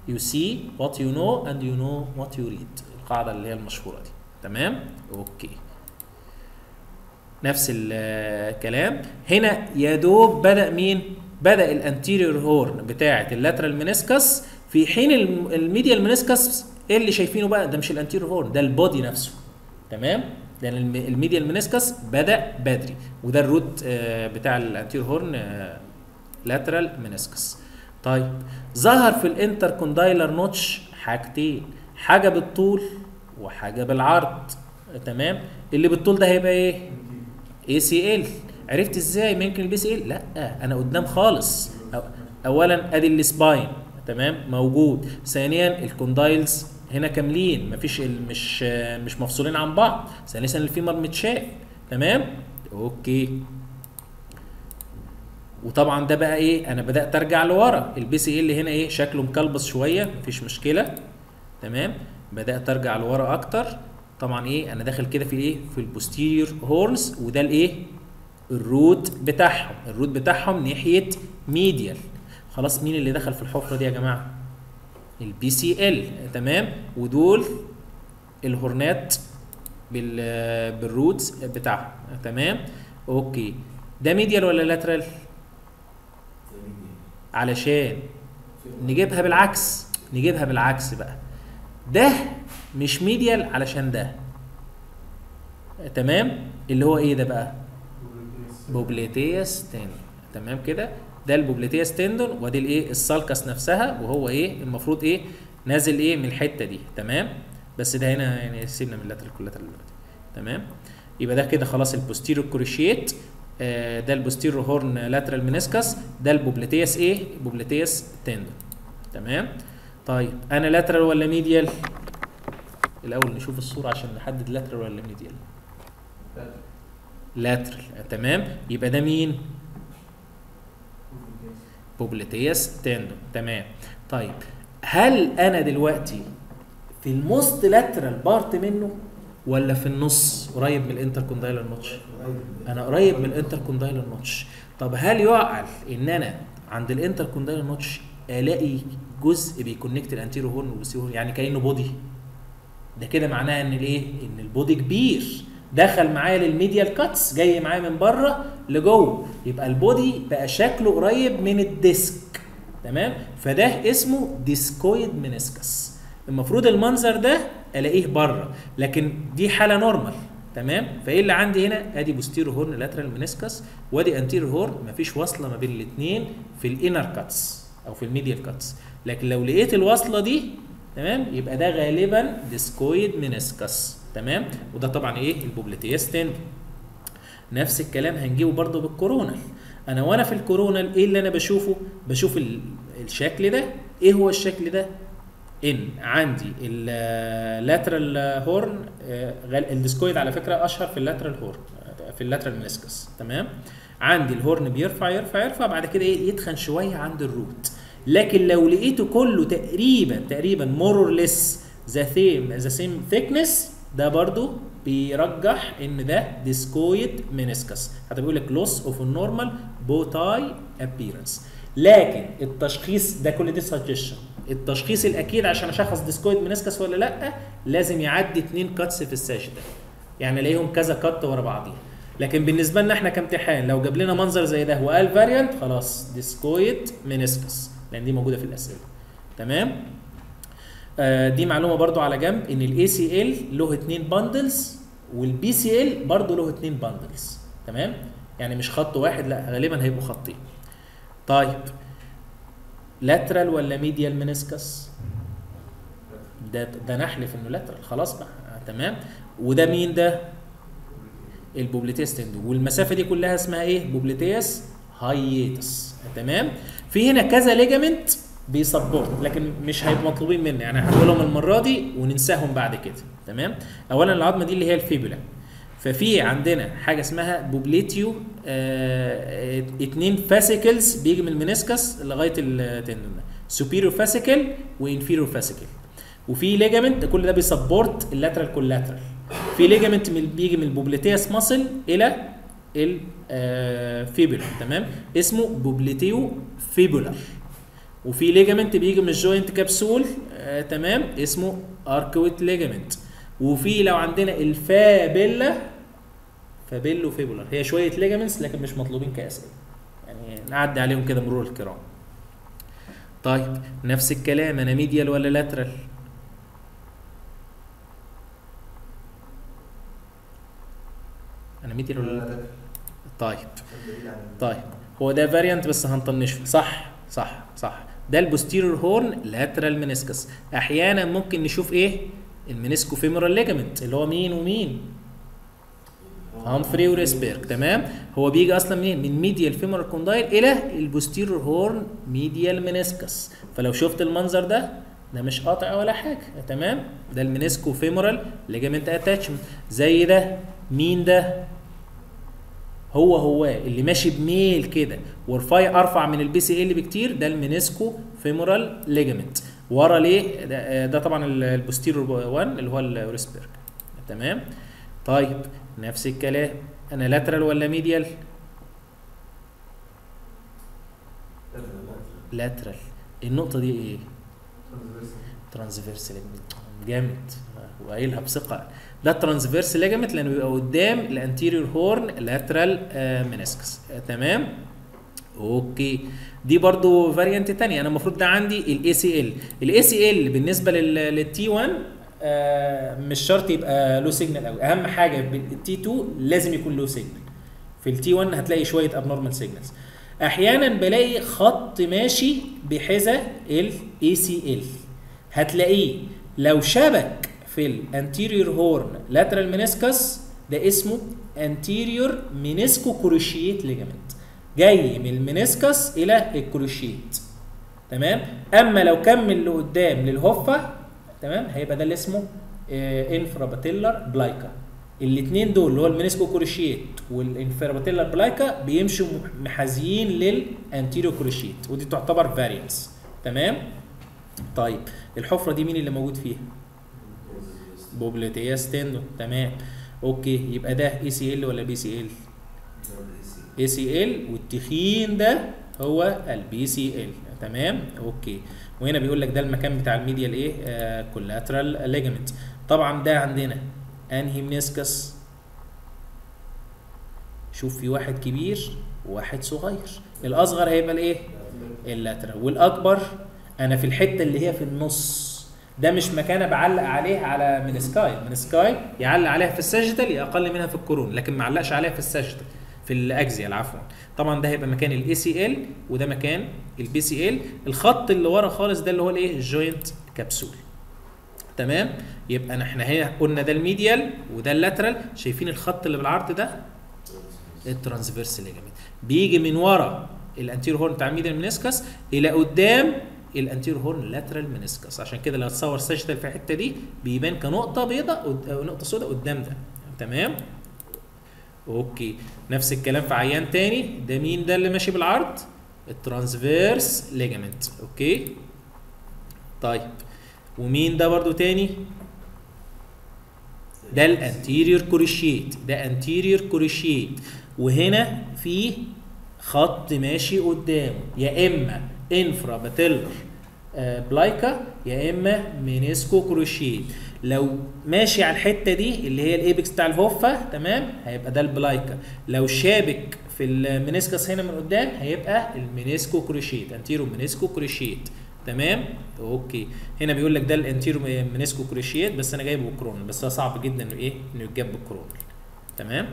you see what you know and you know what you read. القاعدة اللي هي المشهورة دي. تمام؟ okay. نفس الكلام. هنا يا دوب بدأ مين؟ بدأ ال anterior horn بتاعه ال lateral meniscus في حين الم- ال medial meniscus إيه اللي شايفينه بقى ده مش ال anterior horn ده ال body نفسه. تمام؟ لأن الم- ال medial meniscus بدأ بدري. وده ال root آه، بتاع ال anterior horn lateral meniscus طيب. ظهر في ال intercondylar notch حاجتين حاجة بالطول وحاجة بالعرض. تمام؟ اللي بالطول ده هيبقى إيه؟ ACL عرفت إزاي ممكن ال PCL لأ أنا قدام خالص. اولا أدي ال spine. تمام؟ موجود. ثانيا ال condyles هنا كاملين مفيش مش مش مفصولين عن بعض. ثالثا ال femur متشاف. تمام؟ okay. وطبعا ده بقى إيه؟ أنا بدأت أرجع لورا. ال PCL هنا إيه؟ شكله مكلبص شوية مفيش مشكلة. تمام؟ بدأت أرجع لورا أكتر. طبعا إيه؟ أنا داخل كده في إيه في ال posterior horns وده الإيه؟ ال root بتاعهم. ال root بتاعهم ناحية medial. خلاص مين اللي دخل في الحفرة دي يا جماعة؟ ال PCL تمام؟ ودول الهورنات بال بال roots بتاعهم. تمام؟ okay. ده medial ولا lateral؟ علشان نجيبها بالعكس نجيبها بالعكس بقى. ده مش medial علشان ده. تمام؟ اللي هو إيه ده بقى؟ popliteus tendon. تمام كده؟ ده ال popliteus tendon وادي الإيه؟ ال sulcus نفسها وهو إيه؟ المفروض إيه؟ نازل إيه؟ من الحتة دي. تمام؟ بس ده هنا يعني سيبنا من ال lateral collateral دلوقتي. تمام؟ يبقى ده كده خلاص ال posterior cruciate. ده ال posterior horn lateral meniscus ده ال popliteus إيه popliteus tendon تمام؟ طيب أنا lateral ولا medial الأول نشوف الصورة عشان نحدد lateral ولا medial lateral تمام؟ يبقى ده مين؟ popliteus tendon تمام. طيب هل أنا دلوقتي في ال most lateral part منه ولا في النص قريب من ال intercondylar notch أنا قريب من ال intercondylar notch طب هل يعقل إن أنا عند ال intercondylar notch ألاقي جزء بي connect ال anterior horn وال posterior horn يعني كأنه body ده كده معناه إن الإيه؟ إن البودي كبير. دخل معايا للميديال كاتس جاي معايا من بره لجوه. يبقى البودي بقى شكله قريب من الديسك. تمام؟ فده اسمه ديسكويد منسكس المفروض المنظر ده ألاقيه بره. لكن دي حالة نورمال تمام؟ فإيه اللي عندي هنا؟ آدي بوستيرو هورن لاترال منسكس وادي انتيرو هورن مفيش وصلة ما بين الاثنين في الانر كاتس أو في الميديال كاتس لكن لو لقيت الوصلة دي تمام؟ يبقى ده غالبا discoid meniscus تمام؟ وده طبعا إيه؟ ال popliteus tendon نفس الكلام هنجيبه برضو بال coronal أنا وأنا في ال coronal إيه اللي أنا بشوفه؟ بشوف ال- الشكل ده. إيه هو الشكل ده؟ إن عندي ال lateral horn ال discoid على فكرة أشهر في ال lateral horn في ال lateral meniscus تمام؟ عندي ال horn بيرفع يرفع يرفع بعد كده إيه؟ يتخن شوية عند ال root لكن لو لقيته كله تقريبا تقريبا more or less the same the same thickness ده برضو بيرجح إن ده discoid meniscus حتى بيقول لك loss of ال normal bow tie appearance لكن التشخيص ده كل دي سجشن التشخيص الأكيد عشان أشخص discoid meniscus ولا لأ لازم يعدي اتنين cuts في ال sagittal يعني ألاقيهم كذا cut ورا بعضيها لكن بالنسبة لنا إحنا كامتحان لو جاب لنا منظر زي ده وقال variant خلاص discoid meniscus. لأن دي موجودة في الأسئلة. تمام؟ آه دي معلومة برضو على جنب إن ال ACL له اتنين bundles وال PCL برضو له اتنين bundles تمام؟ يعني مش خط واحد لأ غالبا هيبقوا خطين. طيب lateral ولا medial meniscus ده ده نحلف إنه lateral خلاص بقى تمام. وده مين ده؟ ال popliteus tendon والمسافة دي كلها اسمها إيه؟ popliteus hiatus. تمام؟ في هنا كذا ligament بي support لكن مش هيبقوا مطلوبين مني. يعني هنقولهم المرة دي وننساهم بعد كده. تمام؟ اولا العظمة دي اللي هي ال fibula. ففي عندنا حاجة اسمها popliteo آه اتنين fascicles بيجي من ال meniscus لغاية ال tendon ده superior fascicle و inferior fascicle وفي ligament كل ده بي support ال lateral collateral في ligament من بيجي من ال popliteus muscle إلى ال fibula تمام؟ اسمه popliteo fibular وفي ligament بيجي من ال joint capsule آه تمام؟ اسمه arcuate ligament وفي لو عندنا ال fabella fabello fibular. هي شوية ligaments لكن مش مطلوبين كأسئلة. يعني نعدي عليهم كده مرور الكرام. طيب نفس الكلام أنا medial ولا lateral أنا medial ولا lateral طيب طيب. هو ده variant بس هنطنشه صح صح صح. ده ال posterior horn lateral meniscus أحيانا ممكن نشوف إيه؟ ال menisco femoral ligament اللي هو مين ومين؟ Humphrey و Wrisberg تمام؟ هو بيجي أصلا منين؟ من medial femoral condyle إلى ال posterior horn medial meniscus فلو شفت المنظر ده ده مش قاطع ولا حاجة تمام؟ ده ال menisco femoral ligament attachment زي ده مين ده؟ هو هو اللي ماشي بميل كده ورفيع أرفع من ال PCL بكتير ده ال menisco femoral ligament. ورا ليه؟ ده, طبعا ال posterior one اللي هو ال Wrisberg تمام؟ طيب نفس الكلام. أنا lateral ولا medial lateral النقطة دي إيه؟ transverse ligament جامد. وقايلها بثقة. ده transverse ligament لأنه بيبقى قدام ال anterior horn lateral meniscus تمام؟ أوكي. دي برضو variant تانية. أنا المفروض ده عندي ال ACL ال ACL بالنسبة لل T1 آه مش شرط يبقى له signal قوي أهم حاجة بال T2 لازم يكون له signal في ال T1 هتلاقي شوية abnormal signals أحيانا بلاقي خط ماشي بحذاء ال ACL هتلاقيه لو شبك في ال anterior horn lateral meniscus ده اسمه anterior menisco cruciate ligament جاي من ال meniscus إلى ال cruciate تمام؟ أما لو كمل لقدام لل Hoffa تمام؟ هيبقى ده اللي اسمه infrapatellar plica الاثنين دول اللي هو ال menisco cruciate وال infrapatellar plica بيمشوا محاذيين لل anterior cruciate ودي تعتبر variants تمام؟ طيب الحفرة دي مين اللي موجود فيها؟ popliteus tendon تمام. أوكي يبقى ده اي سي ال ولا بي سي ال اي سي ال والتخين ده هو ال PCL تمام؟ okay. وهنا بيقول لك ده المكان بتاع ال medial إيه؟ آه collateral ligament طبعا ده عندنا انهي منسكس شوف في واحد كبير وواحد صغير. الأصغر هيبقى الإيه؟ اللاترال والأكبر أنا في الحتة اللي هي في النص. ده مش مكان بعلق عليه على من سكاي من سكاي يعلق عليها في يا أقل منها في القرون لكن ما علقش عليها في السجدل في الاجزيال عفوا طبعا ده هيبقى مكان الاي سي ال وده مكان البي سي ال الخط اللي ورا خالص ده اللي هو الإيه؟ الجوينت كبسول تمام؟ يبقى إحنا هنا قلنا ده ال medial وده ال lateral. شايفين الخط اللي بالعرض ده؟ ال transverse ligament بيجي من ورا ال anterior horn بتاع ال medial meniscus إلى قدام ال anterior horn lateral meniscus. عشان كده لو تصور sagittal في الحتة دي بيبان كنقطة بيضاء نقطة سوداء قدام ده. تمام؟ okay. نفس الكلام في عيان تاني. ده مين؟ ده اللي ماشي بالعرض؟ ال transverse ligament. okay؟ طيب. ومين ده برضو تاني؟ ده ال anterior cruciate. ده anterior cruciate. وهنا في خط ماشي قدامه يا إما infrapatellar plica يا إما menisco cruciate لو ماشي على الحتة دي اللي هي ال apex بتاع ال Hoffa تمام؟ هيبقى ده ال plica. لو شابك في ال meniscus هنا من قدام هيبقى ال menisco cruciate anterior menisco cruciate. تمام؟ okay. هنا بيقول لك ده ال anterior menisco cruciate بس أنا جايبه بال coronal بس ده صعب جدا إنه إيه؟ إنه يتجاب بال coronal تمام؟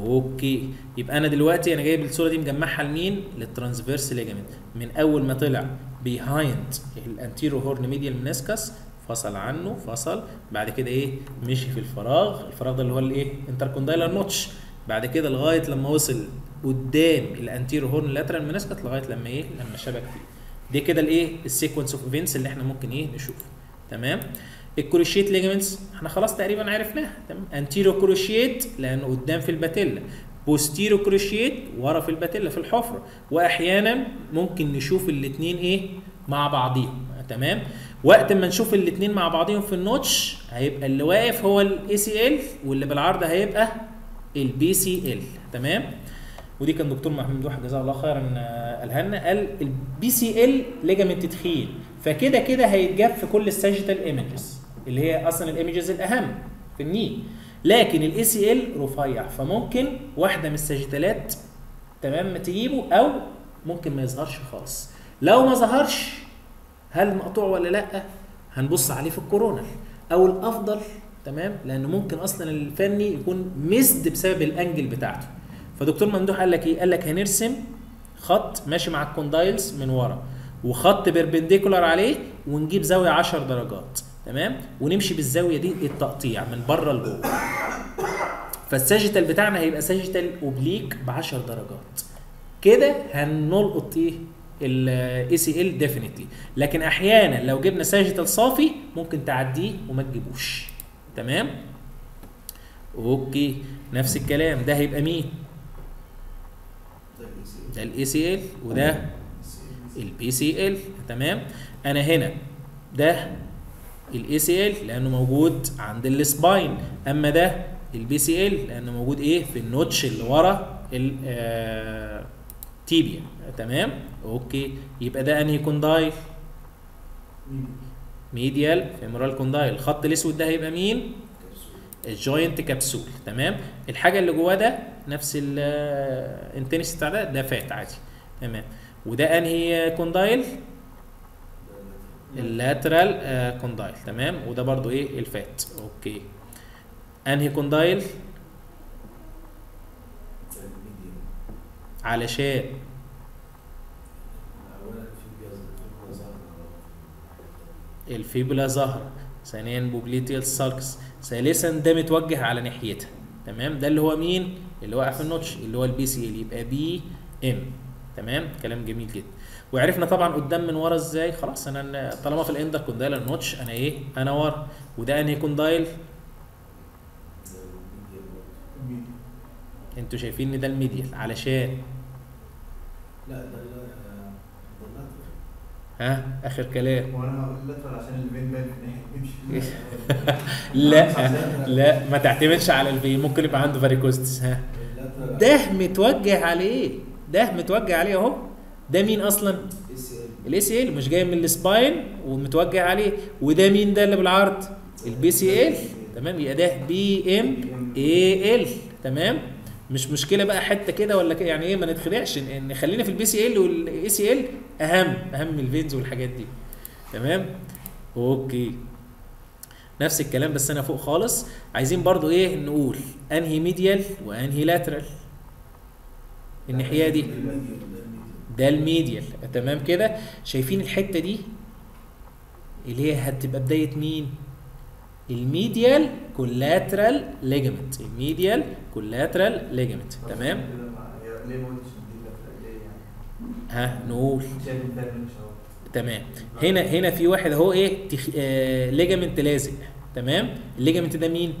okay. يبقى أنا دلوقتي أنا جايب الصورة دي مجمعها لمين؟ لل transverse ligament. من أول ما طلع behind ال anterior horn medial meniscus فصل عنه فصل بعد كده إيه مشي في الفراغ. الفراغ ده اللي هو الإيه intercondylar notch بعد كده لغاية لما وصل قدام ال anterior horn lateral meniscus لغاية لما إيه لما شبك فيه. دي كده الإيه ال sequence of events اللي إحنا ممكن إيه نشوفه تمام؟ ال cruciate ligaments إحنا خلاص تقريبا عرفناها. تمام؟ anterior cruciate لأنه قدام في ال patella. posterior cruciate ورا في ال patella في الحفره واحيانا ممكن نشوف الاثنين إيه مع بعضيهم. تمام؟ وقت ما نشوف الاثنين مع بعضيهم في ال notch هيبقى اللي واقف هو ال ACL واللي بالعرض هيبقى ال PCL تمام؟ ودي كان دكتور محمود وحد جزاه الله خيرا قالها لنا. قال ال PCL ligament تخين فكده كده هيتجاب في كل ال sagittal images اللي هي أصلا ال images الأهم في ال knee. لكن ال ACL رفيع فممكن واحدة من ال sagittalات تمام تجيبه أو ممكن ما يظهرش خالص. لو ما ظهرش هل مقطوع ولا لا؟ هنبص عليه في ال coronal. أو الأفضل تمام؟ لأنه ممكن أصلا الفني يكون missed بسبب ال angle بتاعته. فدكتور ممدوح قال لك إيه؟ قال لك هنرسم خط ماشي مع ال condyles من ورا وخط perpendicular عليه ونجيب زاوية 10 درجات تمام؟ ونمشي بالزاوية دي التقطيع من بره لجوه. فال sagittal بتاعنا هيبقى sagittal oblique ب 10 درجات. كده هنلقط إيه؟ ال ACL definitely لكن أحيانا لو جبنا sagittal صافي ممكن تعديه وما تجيبوش. تمام؟ okay. نفس الكلام. ده هيبقى مين؟ ده ال ACL وده ال PCL تمام؟ أنا هنا. ده ال ACL لأنه موجود عند ال spine أما ده ال PCL لأنه موجود إيه؟ في ال notch اللي ورا ال tibia تمام؟ okay. يبقى ده أنهي condyle؟ medial. femoral condyle. الخط الأسود ده هيبقى مين؟ ال joint capsule تمام؟ الحاجة اللي جواه ده نفس ال intensity بتاع ده ده fat عادي. تمام؟ وده أنهي condyle؟ ال lateral آه condyle. تمام؟ وده برضو إيه؟ ال fat. okay. أنهي condyle؟ علشان اولا في بيض في ظهر ال fibula ظاهرة ثانيا popliteal sulcus ثالثا ده متوجه على ناحيتها تمام؟ ده اللي هو مين؟ اللي واقع في ال notch اللي هو ال PCL يبقى P M تمام؟ كلام جميل جدا. وعرفنا طبعا قدام من ورا إزاي؟ خلاص أنا طالما في ال intercondylar notch أنا إيه؟ أنا ورا. وده أنهي condyle؟ أنتوا شايفين إن ده ال medial علشان لا ده ها؟ آخر كلام. وأنا عشان ال vein لا لا ما تعتمدش على ال vein ممكن يبقى عنده varicosities ها؟ ده متوجه عليه. ده متوجه عليه أهو. ده مين أصلا؟ ال ACL مش جاي من ال spine ومتوجه عليه. وده مين ده اللي بالعرض؟ ال PCL تمام؟ يبقى ده PMFL تمام؟ مش مشكلة بقى حتة كده ولا كده يعني إيه ما نتخدعش ان خلينا في ال PCL وال ACL أهم أهم من ال veins والحاجات دي. تمام؟ okay. نفس الكلام بس أنا فوق خالص. عايزين برضو إيه نقول أنهي medial وأنهي lateral الناحية دي. ده ال medial تمام كده؟ شايفين الحتة دي؟ اللي هي هتبقى بداية مين؟ ال medial collateral ligament ال medial collateral ligament تمام؟ ها نقول. تمام. هنا هنا في واحد اهو إيه تخ... آه ligament لازق. تمام؟ ال ligament ده مين؟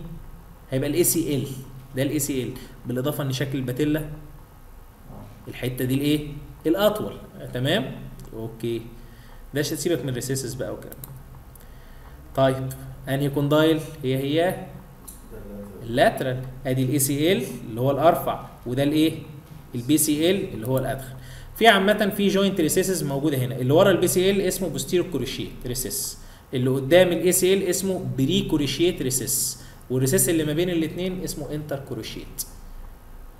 هيبقى ال ACL ده ال ACL بالإضافة إن شكل ال patella الحتة دي الإيه؟ الأطول. تمام؟ okay. ده سيبك من ال recesses بقى وكده. طيب. انهي condyle هي هي ال lateral أدي ال ACL اللي هو الأرفع وده الايه ال PCL اللي هو الأدخل. في عامة في joint recesses موجودة هنا. اللي ورا ال PCL اسمه postero cruciate recess اللي قدام ال ACL اسمه pre cruciate recess وال recess اللي ما بين الاثنين اسمه inter cruciate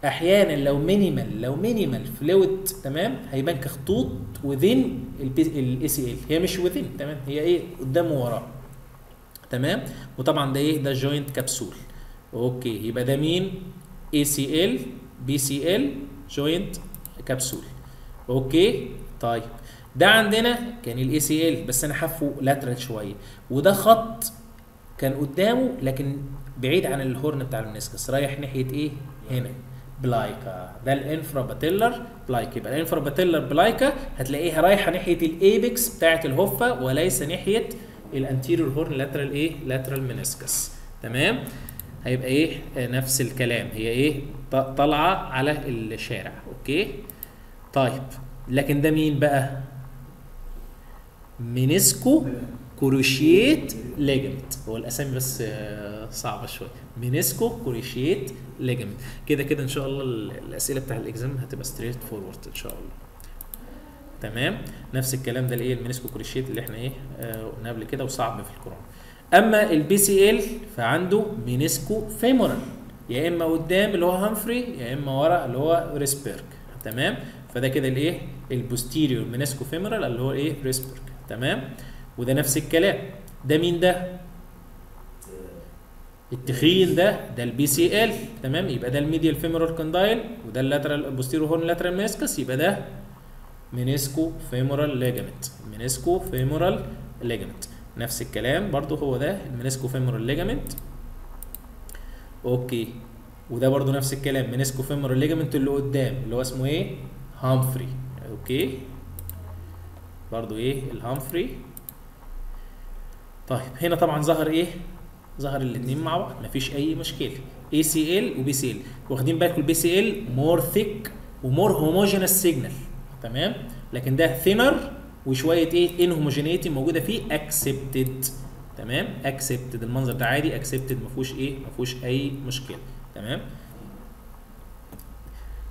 أحيانا لو minimal لو minimal fluid تمام؟ هيبان كخطوط within ال ACL هي مش within تمام؟ هي إيه؟ قدام ووراه تمام؟ وطبعا ده إيه؟ ده joint capsule okay يبقى ده مين؟ اي سي ال بي سي ال جوينت كبسول okay طيب. ده عندنا كان ال ACL بس أنا حافه lateral شوية. وده خط كان قدامه لكن بعيد عن ال horn بتاع ال meniscus رايح ناحية إيه؟ هنا. plica. ده ال infra patellar plica. يبقى ال infra patellar plica هتلاقيها رايحة ناحية ال apex بتاعة ال Hoffa وليس ناحية ال anterior horn lateral إيه lateral meniscus تمام؟ هيبقى إيه؟ آه، نفس الكلام. هي إيه؟ طالعة على الشارع. okay؟ طيب. لكن ده مين بقى؟ menisco cruciate ligament هو الأسامي بس آه، صعبة شوية. menisco cruciate ligament كده كده إن شاء الله ال- الأسئلة بتاع ال exam هتبقى straight forward إن شاء الله. تمام؟ نفس الكلام ده الايه ال menisco cruciate اللي إحنا إيه؟ آه، قلنا قبل كده وصعب في ال coronal أما ال PCL فعنده menisco femoral يا إما قدام اللي هو Humphry يا إما ورا اللي هو Wrisberg. تمام؟ فده كده الإيه؟ ال posterior menisco femoral اللي هو إيه؟ Wrisberg. تمام؟ وده نفس الكلام. ده مين ده؟ التخين ده ده ال PCL. تمام؟ يبقى ده ال medial femoral condyle وده ال lateral posterior horn lateral meniscus يبقى ده menisco femoral ligament menisco femoral ligament نفس الكلام برضو هو ده ال menisco femoral ligament okay. وده برضو نفس الكلام menisco femoral ligament اللي قدام اللي هو اسمه إيه؟ Humphry. okay. برضو إيه؟ ال Humphry. طيب هنا طبعا ظهر إيه؟ ظهر الاثنين مع بعض مفيش أي مشكلة. ACL و PCL واخدين بالكم ال PCL more thick و more homogeneous signal تمام؟ لكن ده thinner وشوية إيه؟ inhomogeneity موجودة فيه accepted تمام؟ accepted المنظر ده عادي accepted ما فيهوش إيه؟ ما فيهوش أي مشكلة. تمام؟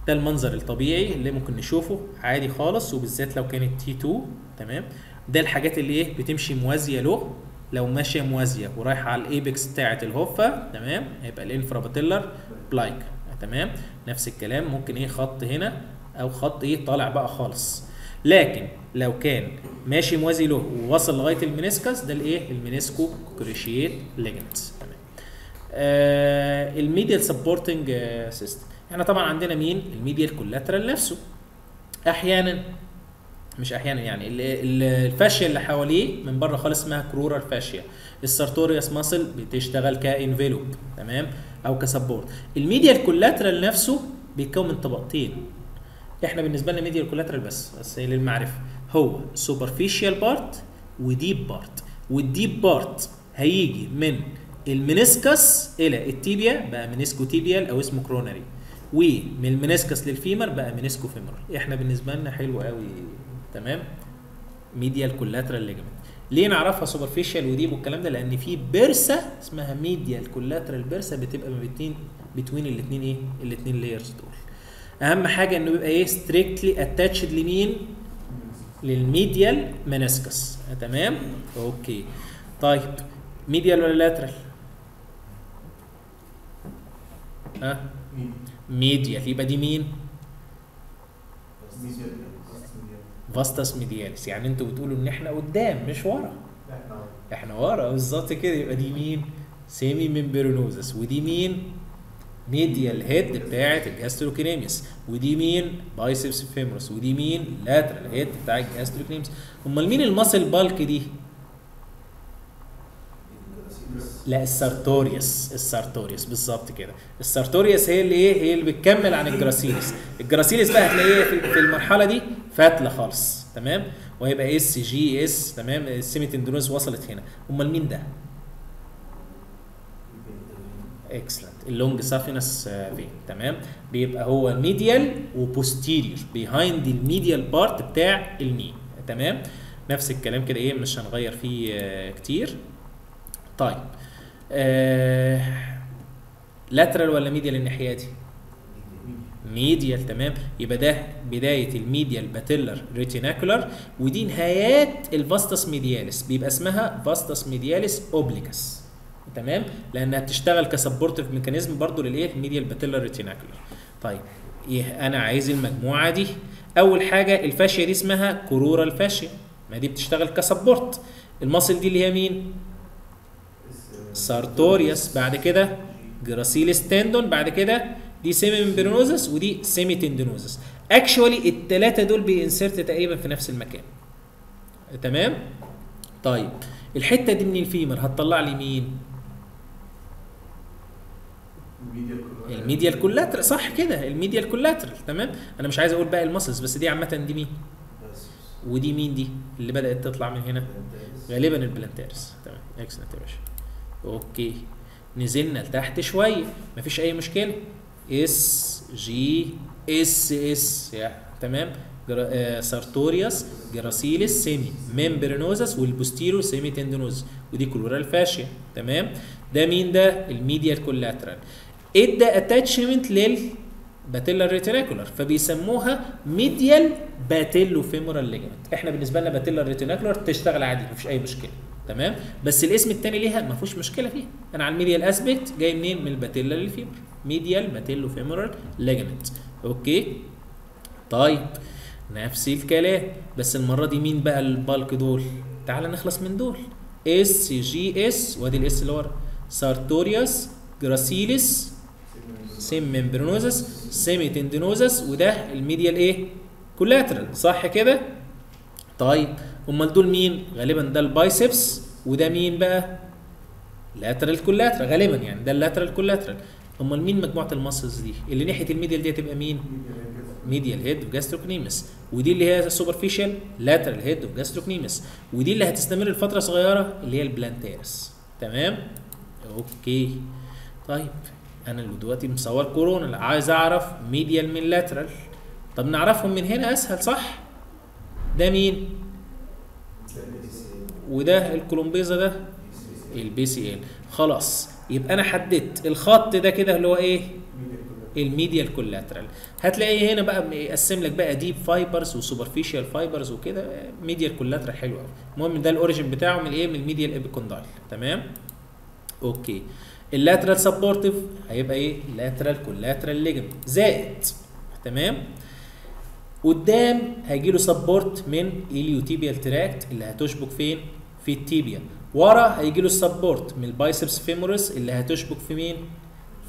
ده المنظر الطبيعي اللي ممكن نشوفه عادي خالص وبالذات لو كانت T2 تمام؟ ده الحاجات اللي إيه؟ بتمشي موازية له. لو ماشية موازية ورايحة على ال apex بتاعة ال Hoffa تمام؟ هيبقى ال infrapatellar plica. تمام؟ نفس الكلام. ممكن إيه؟ خط هنا. أو خط إيه طالع بقى خالص. لكن لو كان ماشي موازي له ووصل لغاية ال meniscus ده الإيه؟ ال menisco cruciate ligament تمام. آه ال medial supporting system إحنا طبعا عندنا مين؟ ال medial collateral نفسه. أحيانا مش أحيانا يعني ال- ال- ال fascia اللي حواليه من بره خالص اسمها crural fascia. ال sartorius muscle بتشتغل ك envelope تمام؟ أو ك support. ال medial collateral نفسه بيتكون من طبقتين. إحنا بالنسبة لنا medial collateral بس بس للمعرفة. هو superficial part و deep part وال deep part هيجي من ال meniscus إلى ال tibia بقى menisco tibial أو اسمه coronary ومن ال meniscus لل femur بقى menisco femoral إحنا بالنسبة لنا حلو قوي. تمام؟ medial collateral ligament ليه نعرفها superficial و deep والكلام ده؟ لأن في bursa اسمها medial collateral bursa بتبقى ما بين between الاثنين إيه؟ الاثنين layers دول. أهم حاجة إنه يبقى إيه strictly attached لمين؟ لل medial meniscus تمام؟ okay. طيب medial ولا lateral ها؟ medial يبقى دي مين؟ vastus medialis يعني أنتوا بتقولوا إن إحنا قدام مش ورا. إحنا ورا. بالظبط كده. يبقى دي مين؟ semimembranosus ودي مين؟ medial head بتاعت ال gastrocnemius ودي مين؟ biceps femoris ودي مين؟ lateral head بتاع ال gastrocnemius أمال مين ال muscle bulk دي؟ لا ال sartorius ال sartorius بالظبط كده. ال sartorius هي اللي إيه؟ هي اللي بتكمل عن ال gracilis. ال gracilis بقى هتلاقيه في في المرحلة دي فتلة خالص. تمام؟ وهيبقى SGS. تمام؟ ال semitendinosus وصلت هنا. أمال مين ده؟ excellent ال long saphenous vein تمام؟ بيبقى هو medial و posterior behind ال medial part بتاع ال knee تمام؟ نفس الكلام كده إيه؟ مش هنغير فيه آه، كتير. طيب آه lateral ولا medial الناحية دي؟ medial تمام؟ يبقى ده بداية ال medial patellar retinaculum ودي نهايات ال vastus medialis بيبقى اسمها vastus medialis obliquus تمام؟ لأنها بتشتغل ك supportive mechanism برضو للإيه؟ ال medial patellar retinaculum. طيب إيه أنا عايز المجموعة دي. أول حاجة ال fascia دي اسمها crural fascia ما دي بتشتغل ك support. ال muscle دي اللي هي مين؟ sartorius. بعد كده gracilis tendon. بعد كده دي semimembranosus ودي semitendinosus actually الثلاثه دول بي insert تقريبا في نفس المكان. تمام؟ طيب الحتة دي من ال femur هتطلع لي مين؟ ال medial collateral. صح كده ال medial collateral تمام؟ أنا مش عايز أقول باقي ال muscles بس دي عامة دي مين؟ ودي مين دي؟ اللي بدأت تطلع من هنا؟ غالبا ال plantaris تمام excellent يا باشا. okay. نزلنا لتحت شوية. مفيش أي مشكلة. SGSS يا تمام؟ gra... آه sartorius gracilis semi. membranosus وال postero semitendinosus ودي crural fascia. تمام؟ ده مين ده؟ ال medial collateral. ادى attachment لل patellar retinaculum فبيسموها medial patellofemoral ligament إحنا بالنسبة لنا patellar retinaculum تشتغل عادي مفيش أي مشكلة. تمام؟ بس الاسم الثاني ليها ما فيهوش مشكلة فيها. أنا على ال medial aspect جاي منين؟ من ال patella لل femur medial patellofemoral ligament okay؟ طيب نفس الكلام. بس المرة دي مين بقى ال bulk دول؟ تعال نخلص من دول. SGS وأدي ال S اللي ورا. sartorius gracilis semimembranosus semitendinosus وده ال medial إيه collateral صح كده؟ طيب أمال دول مين؟ غالبا ده ال biceps وده مين بقى؟ lateral collateral غالبا يعني ده ال lateral collateral أمال مين مجموعة ال muscles دي؟ اللي ناحية ال medial دي هتبقى مين؟ medial head of gastrocnemius ودي اللي هي superficial lateral head of gastrocnemius ودي اللي هتستمر لفترة صغيرة اللي هي ال plantaris تمام؟ okay. طيب. أنا اللي دلوقتي مصور coronal عايز أعرف medial من lateral طب نعرفهم من هنا أسهل صح؟ ده مين؟ وده الكولومبيزا ده؟ ال PCL خلاص يبقى أنا حددت الخط ده كده اللي هو إيه؟ ال medial collateral هتلاقي هنا بقى مقسم لك بقى deep fibers و superficial fibers وكده medial collateral حلو قوي المهم ده ال origin بتاعه من إيه؟ من ال medial epicondyle تمام؟ okay. ال lateral supportive هيبقى إيه؟ lateral collateral ligament زائد. تمام؟ قدام هيجي له support من ال iliotibial tract اللي هتشبك فين؟ في ال tibia. ورا هيجي له ال support من ال biceps femoris اللي هتشبك في مين؟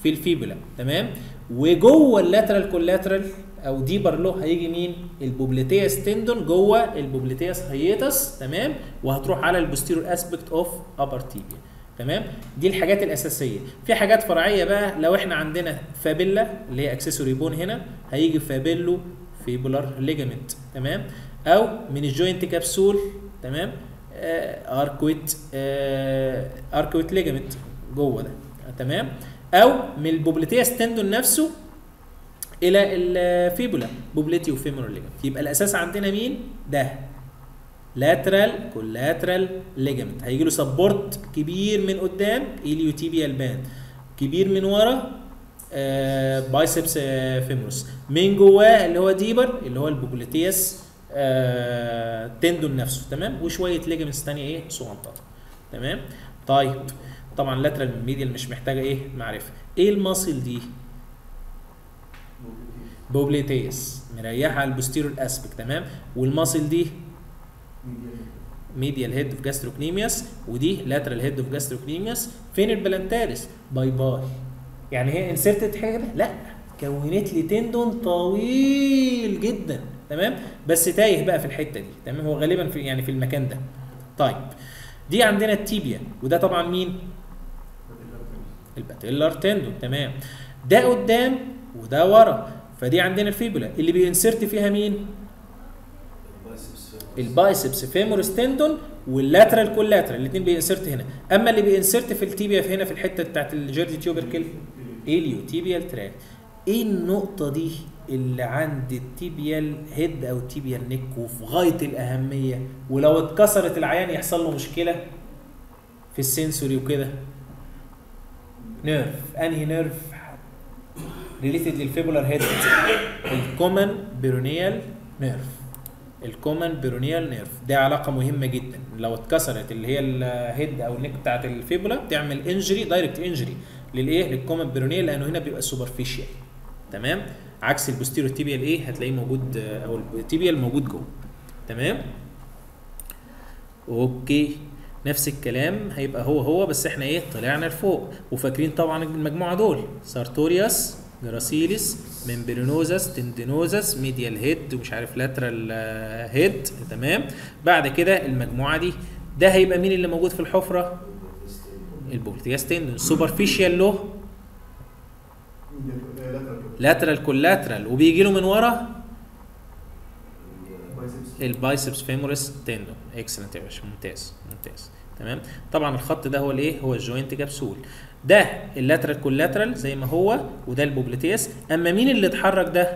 في ال fibula تمام؟ وجوه ال lateral collateral أو deeper له هيجي مين؟ ال popliteus tendon جوه ال popliteus hiatus تمام؟ وهتروح على ال posterior aspect of upper tibia تمام؟ دي الحاجات الأساسية. في حاجات فرعية بقى لو إحنا عندنا fabella اللي هي accessory bone هنا هيجي fabellofibular ligament تمام؟ أو من ال joint capsule تمام؟ آه arcuate آه arcuate ligament جوه ده تمام؟ أو من ال popliteus tendon نفسه إلى ال fibula popliteofemoral ligament يبقى الأساس عندنا مين؟ ده. lateral collateral ligament هيجي له support كبير من قدام ال iliotibial band كبير من ورا آه biceps آه femoris من جواه اللي هو deeper اللي هو ال popliteus آه tendon نفسه تمام؟ وشوية ligaments ثانية إيه؟ صغنطة. تمام؟ طيب. طبعا lateral medial مش محتاجة إيه؟ معرفة. إيه ال muscle دي؟ popliteus مريحة على ال posterior aspect تمام؟ وال muscle دي؟ medial head of gastrocnemius ودي lateral head of gastrocnemius فين ال plantaris؟ bye bye. يعني هي inserted حاجة؟ لا. كونت لي tendon طويل جدا. تمام؟ بس تايه بقى في الحتة دي. تمام؟ هو غالبا في يعني في المكان ده. طيب. دي عندنا ال tibia. وده طبعا مين؟ ال patellar tendon تمام. ده قدام وده ورا. فدي عندنا ال fibula. اللي بي insert فيها مين؟ ال biceps femoris tendon وال lateral collateral الاثنين بي insert هنا. أما اللي بي insert في ال tibia في هنا في الحتة بتاعت ال Gerdy tubercle iliotibial tract إيه النقطة دي اللي عند ال tibial head أو ال tibial neck وفي غاية الأهمية؟ ولو اتكسرت العيان يحصل له مشكلة في ال sensory وكده. nerve أنهي nerve related لل fibular head ال common peroneal nerve ال common peroneal nerve. ده علاقة مهمة جدا. لو اتكسرت اللي هي ال head أو ال neck بتاعت ال fibula بتعمل injury direct injury للإيه؟ لل common peroneal لأنه هنا بيبقى superficial تمام؟ عكس ال postero tibial إيه هتلاقيه موجود أو ال tibial موجود جوه. تمام؟ Okay. نفس الكلام هيبقى هو هو بس إحنا إيه؟ طلعنا لفوق. وفاكرين طبعا المجموعة دول. sartorius gracilis membranosus tendinosus medial head ومش عارف lateral head تمام؟ بعد كده المجموعة دي. ده هيبقى مين اللي موجود في الحفرة؟ ال popliteus tendon superficial له. lateral collateral وبيجي له من ورا ال biceps. femoris tendon excellent يا باشا. ممتاز. ممتاز. تمام؟ طبعا الخط ده هو الإيه؟ هو ال joint capsule ده ال lateral collateral زي ما هو وده ال popliteus. أما مين اللي اتحرك ده؟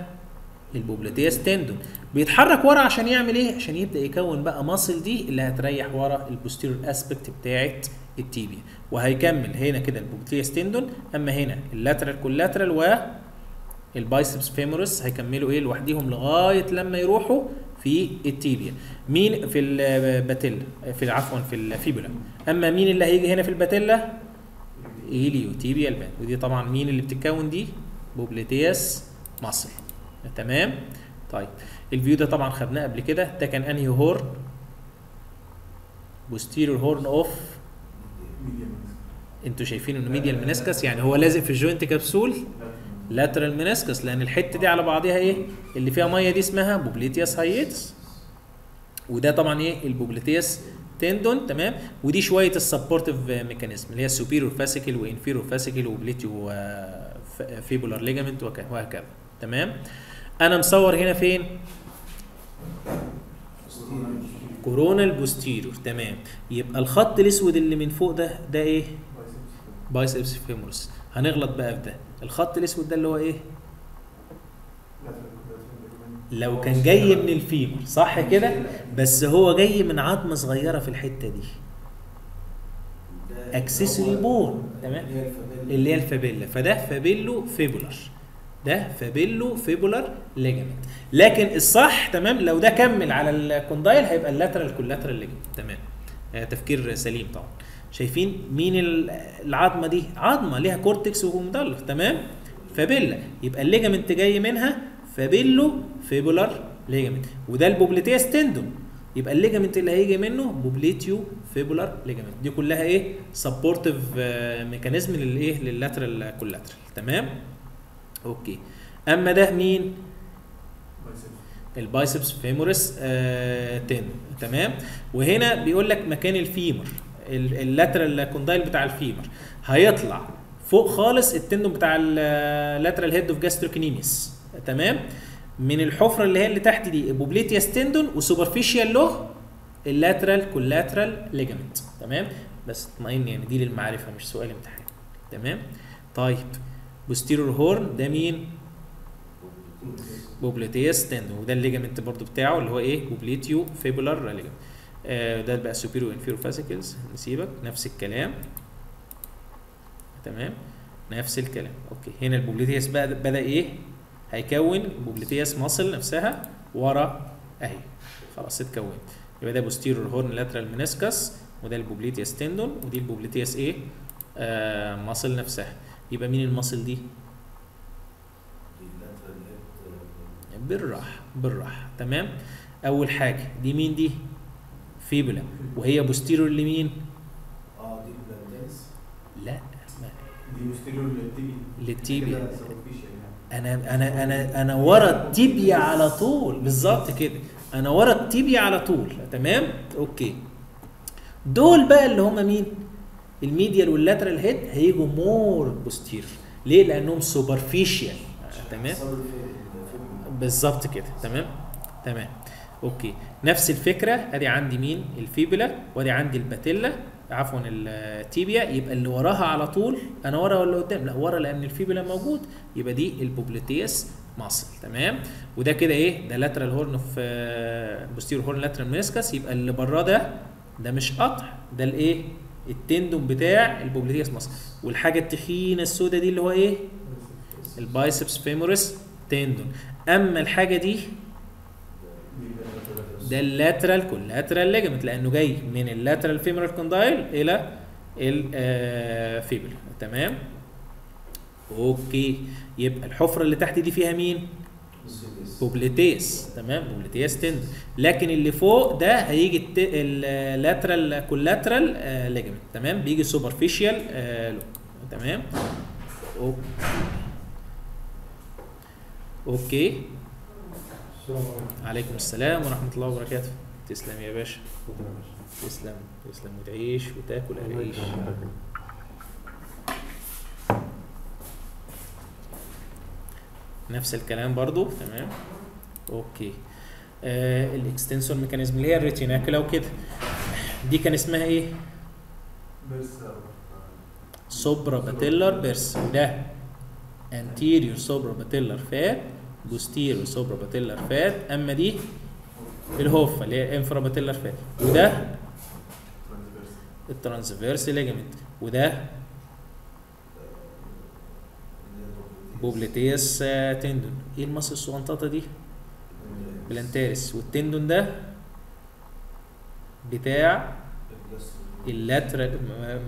ال popliteus tendon بيتحرك ورا عشان يعمل إيه؟ عشان يبدأ يكون بقى muscle دي اللي هتريح ورا ال posterior aspect بتاعه ال tibia وهيكمل هنا كده ال popliteus tendon أما هنا ال lateral collateral و ال biceps femoris هيكملوا إيه؟ لوحديهم لغاية لما يروحوا في ال tibia مين في ال patella في عفوا في ال fibula أما مين اللي هيجي هنا في ال patella iliotibial band ودي طبعا مين اللي بتتكون دي؟ popliteus muscle. تمام؟ طيب. ال view ده طبعا خدناه قبل كده. ده كان أنهي horn؟ posterior horn of أنتوا شايفين إنه medial meniscus يعني هو لازق في ال joint capsule lateral meniscus لأن الحتة دي على بعضها إيه؟ اللي فيها مية دي اسمها popliteus hiatus. وده طبعا إيه؟ ال popliteus tendon تمام؟ ودي شوية ال supportive mechanism اللي هي ال superior fascicle و inferior fascicle و popliteofibular ligament وهكذا تمام؟ أنا مصور هنا فين؟ coronal posterior تمام. يبقى الخط الأسود اللي من فوق ده ده إيه؟ biceps femoris هنغلط بقى في ده. الخط الأسود ده اللي هو إيه؟ لو كان جاي من ال femur صح كده؟ بس هو جاي من عظمة صغيرة في الحتة دي. accessory bone تمام؟ اللي هي ال fabella. فده fabellofibular ده fabellofibular ligament لكن الصح تمام؟ لو ده كمل على ال condyle هيبقى ال lateral collateral ligament تمام؟ آه تفكير سليم طبعا. شايفين مين ال- العظمة دي؟ عظمة ليها cortex و medulla تمام؟ fabella. يبقى ال ligament جاي منها fabellofibular ligament وده ال popliteus tendon يبقى ال ligament اللي هيجي منه popliteofibular ligament دي كلها إيه؟ supportive mechanism للايه لل lateral collateral تمام؟ Okay. أما ده مين؟ ال biceps femoris آه tendon تمام؟ وهنا بيقول لك مكان ال femur ال lateral condyle بتاع ال femur هيطلع فوق خالص ال tendon بتاع ال lateral head of gastrocnemius تمام؟ من الحفرة اللي هي اللي تحت دي popliteus tendon و superficial له ال lateral collateral ligament تمام؟ بس اطمئن يعني دي للمعرفة مش سؤال امتحان. تمام؟ طيب posterior horn ده مين؟ popliteus tendon وده ال ligament برضو بتاعه اللي هو إيه؟ popliteofibular ligament آه ده بقى supero infero fascicles نسيبك. نفس الكلام. تمام؟ نفس الكلام. Okay. هنا ال popliteus بقى بدأ إيه؟ هيكون ال popliteus muscle نفسها ورا أهي. خلاص اتكونت. يبقى ده posterior horn lateral meniscus وده ال popliteus tendon ودي ال popliteus إيه؟ آه muscle نفسها. يبقى مين ال muscle دي؟ بالراحة بالراحة. تمام؟ أول حاجة دي مين دي؟ fibula وهي posterior لمين؟ آه دي plantaris لا ما- دي posterior لل tibi. لل tibia. أنا أنا أنا أنا ورا ال tibia على طول. بالظبط كده. أنا ورا ال tibia على طول. تمام؟ Okay. دول بقى اللي هم مين؟ ال medial وال lateral head هيجوا more posterior. ليه؟ لأنهم superficial تمام؟ بالظبط كده. تمام؟ تمام. Okay. نفس الفكرة. أدي عندي مين؟ ال fibula وأدي عندي ال patella. عفوا ال tibia يبقى اللي وراها على طول أنا ورا ولا قدام؟ لا ورا لأن ال fibula موجود يبقى دي ال popliteus muscle تمام؟ وده كده إيه؟ ده lateral horn في posterior horn lateral meniscus يبقى اللي بره ده ده مش قطع ده الايه ال tendon بتاع ال popliteus muscle والحاجة التخينة السوداء دي اللي هو إيه؟ ال biceps femoris tendon. أما الحاجة دي ده ال lateral collateral ligament لأنه جاي من ال lateral femoral condyle إلى ال fibula تمام؟ أوكي. يبقى الحفرة اللي تحت دي فيها مين؟ popliteus. تمام؟ popliteus tendon لكن اللي فوق ده هيجي ال lateral collateral ligament تمام؟ بيجي superficial تمام؟ okay. okay. السلام عليكم عليكم السلام ورحمة الله وبركاته. تسلم يا باشا. تسلم. تسلم وتعيش وتاكل العيش نفس الكلام برضو. تمام. okay. آه ال extensor mechanism اللي هي ال retinacula وكده دي كان اسمها إيه؟ suprapatellar bursa وده anterior suprapatellar fat posterior suprapatellar fat أما دي ال Hoffa اللي هي infrapatellar fat وده ال transverse ligament وده popliteus tendon. إيه ال muscle الصغنططه دي؟ plantaris وال tendon ده بتاع ال lateral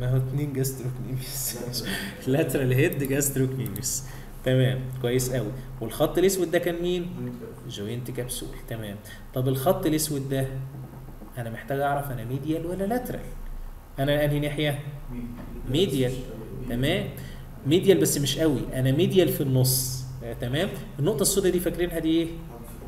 ما- هو اتنين gastrocnemius lateral head gastrocnemius تمام كويس قوي. والخط الأسود ده كان مين؟ joint capsule تمام. طب الخط الأسود ده أنا محتاج أعرف أنا medial ولا lateral أنا أنهي ناحية؟ medial تمام. medial بس مش قوي. أنا medial في النص. تمام. النقطة السوداء دي فاكرينها دي إيه؟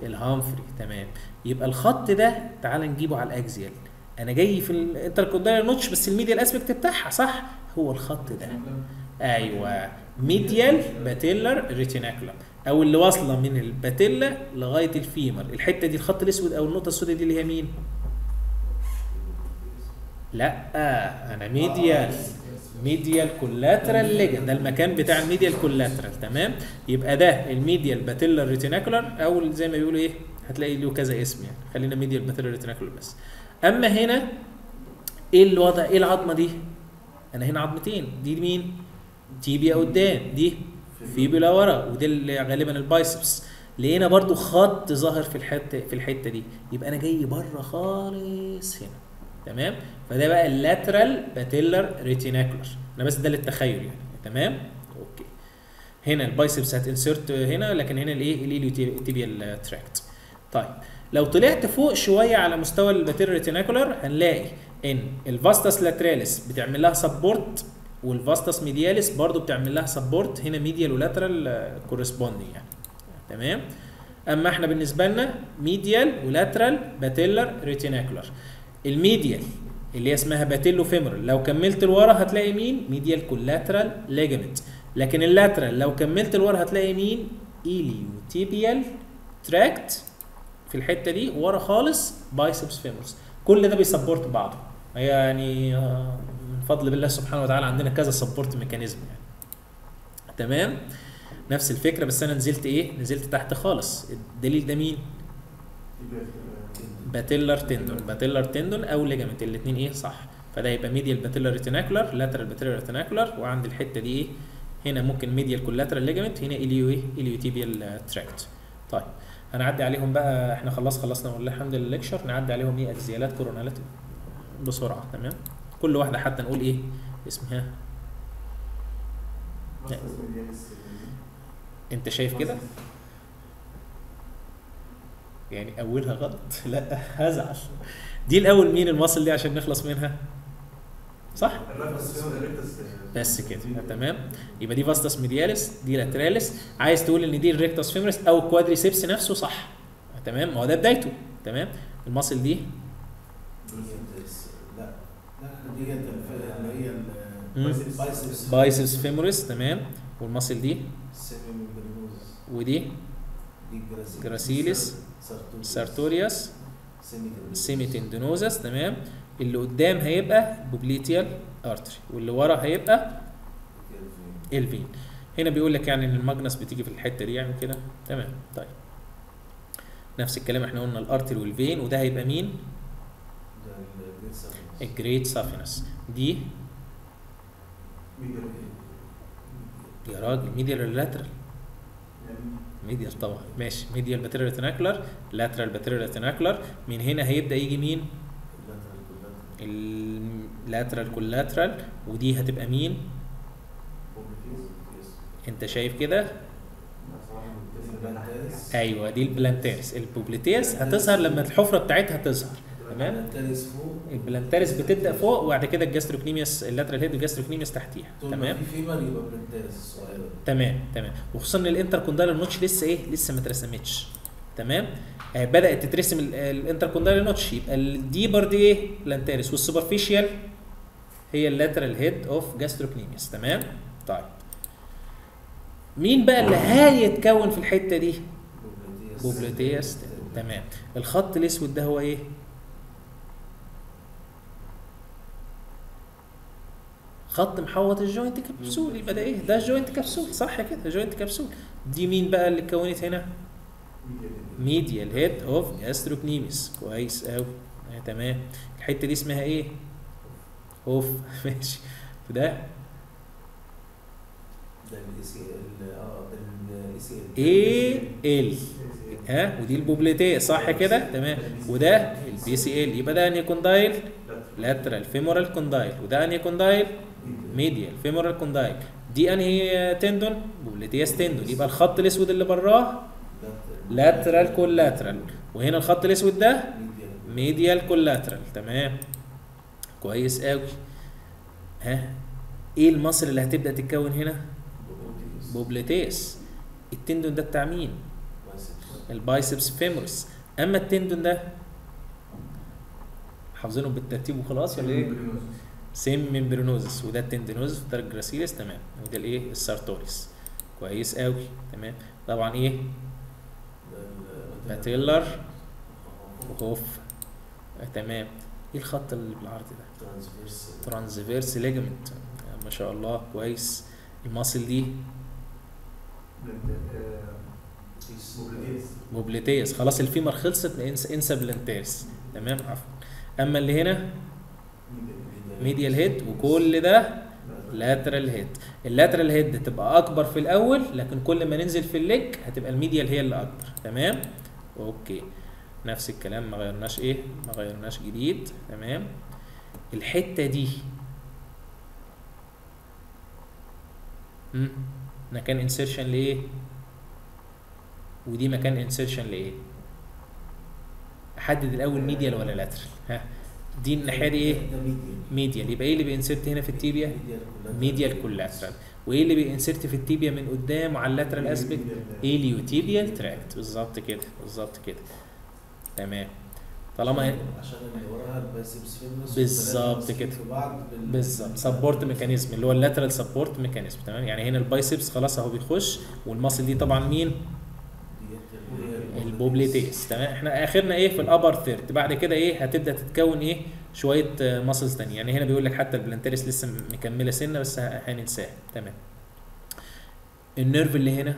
ال Humphrey. تمام. يبقى الخط ده تعال نجيبه على ال axial أنا جاي في ال intercondylar notch بس ال medial aspect بتاعها صح؟ هو الخط ده. أيوه. medial patellar retinaculum أو اللي واصلة من ال patella لغاية ال femur. الحتة دي الخط الأسود أو النقطة السوداء دي اللي هي مين؟ لا أنا medial. medial collateral ligament ده المكان بتاع ال medial collateral تمام؟ يبقى ده ال medial patellar retinacular أو زي ما بيقولوا إيه هتلاقي له كذا اسم يعني. خلينا medial patellar retinacular بس. أما هنا إيه الوضع؟ إيه العظمة دي؟ أنا هنا عظمتين. دي مين؟ tibia قدام دي fibula ورا ودي اللي غالبا ال biceps. لقينا برضو خط ظاهر في الحتة في الحتة دي. يبقى أنا جاي بره خالص هنا. تمام؟ فده بقى ال lateral patellar retinacular. أنا بس ده للتخيل يعني. تمام؟ okay. هنا ال biceps هت insert هنا لكن هنا الإيه؟ ال iliotibial tract. طيب. لو طلعت فوق شوية على مستوى ال patellar retinacular هنلاقي إن ال vastus lateralis بتعمل لها support وال vastus medialis برضو بتعمل لها support هنا medial و lateral corresponding يعني. تمام؟ أما إحنا بالنسبة لنا medial و lateral patellar retinacular ال medial اللي هي اسمها patellofemoral لو كملت لورا هتلاقي مين؟ medial collateral ligament لكن ال lateral لو كملت لورا هتلاقي مين؟ iliotibial tract في الحتة دي ورا خالص biceps femoris كل ده بي support بعضه. يعني آه، من فضل بالله سبحانه وتعالى عندنا كذا support mechanism يعني. تمام؟ نفس الفكرة بس أنا نزلت إيه؟ نزلت تحت خالص. الدليل ده مين؟ patellar tendon patellar tendon أو ligament الاثنين إيه؟ صح. فده يبقى medial patellar retinacular lateral patellar retinacular وعند الحتة دي إيه؟ هنا ممكن medial collateral ligament هنا ilio إيه؟ iliotibial tract طيب هنعدي عليهم بقى. إحنا خلاص خلصنا والله الحمد لله ال lecture نعدي عليهم إيه؟ axial ات coronal ات بسرعة تمام؟ كل واحدة حتى نقول إيه؟ اسمها. أنت شايف كده؟ يعني أولها غلط؟ لا هزعل. دي الأول مين ال muscle دي عشان نخلص منها؟ صح؟ بس كده تمام؟ يبقى دي vastus medialis دي lateralis. عايز تقول إن دي ال rectus femoris أو quadriceps نفسه صح تمام؟ ما هو ده بدايته تمام؟ ال muscle دي لا دي هي اللي هي. ال biceps biceps femoris تمام. وال muscle دي؟ ودي؟ دي sartorius sartorius semitendinosus تمام. اللي قدام هيبقى popliteal artery واللي ورا هيبقى ال vein هنا بيقول لك يعني إن ال magnus بتيجي في الحتة دي يعني كده. تمام طيب. نفس الكلام إحنا قلنا ال artery وال vein وده هيبقى مين؟ ال great saphenous دي يا راجل medial lateral medial طبعا. ماشي. medial patellar retinaculum lateral patellar retinaculum من هنا هيبدأ يجي مين؟ ال lateral collateral ودي هتبقى مين؟ انت شايف كده؟ أيوه دي ال plantaris ال popliteus هتظهر لما الحفرة بتاعتها تظهر. تمام؟ ال plantaris بتبدأ فوق وبعد كده ال gastrocnemius ال lateral head وال gastrocnemius تحتيها. تمام؟ في femur يبقى plantaris صغيرة. تمام تمام. وخصوصا إن ال intercondylar notch لسه إيه؟ لسه ما اترسمتش. تمام؟ آه بدأت تترسم ال- ال intercondylar notch يبقى ال deeper دي إيه؟ plantaris وال superficial هي ال lateral head of gastrocnemius تمام؟ طيب. مين بقى اللي هيتكون في الحتة دي؟ popliteus تمام. الخط الأسود ده هو إيه؟ خط محوط ال joint capsule يبقى ده إيه؟ ده ال joint capsule صح كده joint capsule دي مين بقى اللي اتكونت هنا؟ medial head of gastrocnemius كويس قوي آه تمام. الحتة دي اسمها إيه؟ أوف. ماشي. وده ده آه ده ال ACL. ال. ها؟ ودي ال popliteus. صح كده؟ تمام. وده؟ ال PCL. يبقى ده أنهي condyle؟ lateral femoral condyle وده أنهي condyle؟ medial femoral condyle دي أنهي tendon؟ popliteus tendon. يبقى الخط الأسود اللي براه lateral collateral وهنا الخط الأسود ده medial collateral تمام. كويس قوي ها؟ إيه ال muscle اللي هتبدأ تتكون هنا؟ popliteus. ال tendon ده بتاع مين؟ ال biceps femoris. أما ال tendon ده؟ حافظينهم بالترتيب وخلاص ولا إيه؟ semimembranosus وده ال tendinosus وده ال gracilis تمام. وده الايه ال sartorius كويس قوي تمام. طبعا إيه؟ patellar آه تمام. إيه الخط اللي بالعرض ده؟ transverse ligament ما شاء الله. كويس. ال muscle دي؟ popliteus خلاص ال femur خلصت. انسى تمام. عفوا. أما اللي هنا؟ medial head وكل ده lateral head ال lateral head تبقى أكبر في الأول لكن كل ما ننزل في ال leg هتبقى ال medial هي اللي أكبر. تمام؟ okay. نفس الكلام ما غيرناش إيه؟ ما غيرناش جديد. تمام؟ الحتة دي. مم. مكان insertion لإيه؟ ودي مكان insertion لإيه؟ أحدد الأول medial ولا lateral ها. دي الناحية دي إيه؟ medial يبقى إيه اللي بي insert هنا في ال tibia؟ medial collateral وإيه اللي بي insert في ال tibia من قدام على ال lateral aspect ال iliotibial tract. بالظبط كده بالظبط كده. تمام. طالما عشان اللي وراها بالظبط كده. بالظبط. support mechanism اللي هو ال lateral support mechanism تمام؟ يعني هنا ال biceps خلاص أهو بيخش. وال muscle دي طبعا مين؟ ال popliteus تمام؟ إحنا آخرنا إيه؟ في ال upper third بعد كده إيه؟ هتبدأ تتكون إيه؟ شوية muscles تانية. يعني هنا بيقول لك حتى ال plantaris لسه مكملة سنة بس هننساها. تمام. ال nerve اللي هنا؟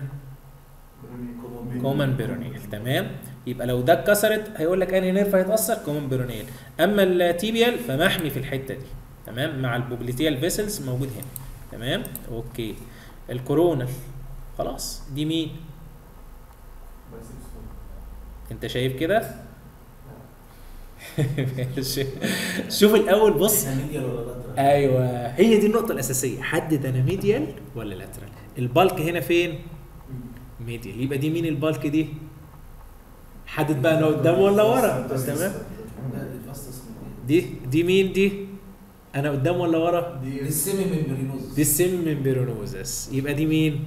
common peroneal تمام؟ يبقى لو ده اتكسرت هيقول لك أنهي nerve هيتأثر؟ common peroneal أما ال tibial فمحمي في الحتة دي. تمام؟ مع ال popliteal vessels موجود هنا. تمام؟ okay. ال coronal خلاص. دي مين؟ انت شايف كده؟ ماشي. شوف الأول بص؟ أيوه. هي دي النقطة الأساسية. حدد أنا medial ولا lateral ال bulk هنا فين؟ medial يبقى دي مين ال bulk دي؟ حدد بقى أنا قدام ولا ورا؟ تمام. دي دي مين دي؟ أنا قدام ولا ورا؟ دي ال semimembranosus دي ال semimembranosus يبقى دي مين؟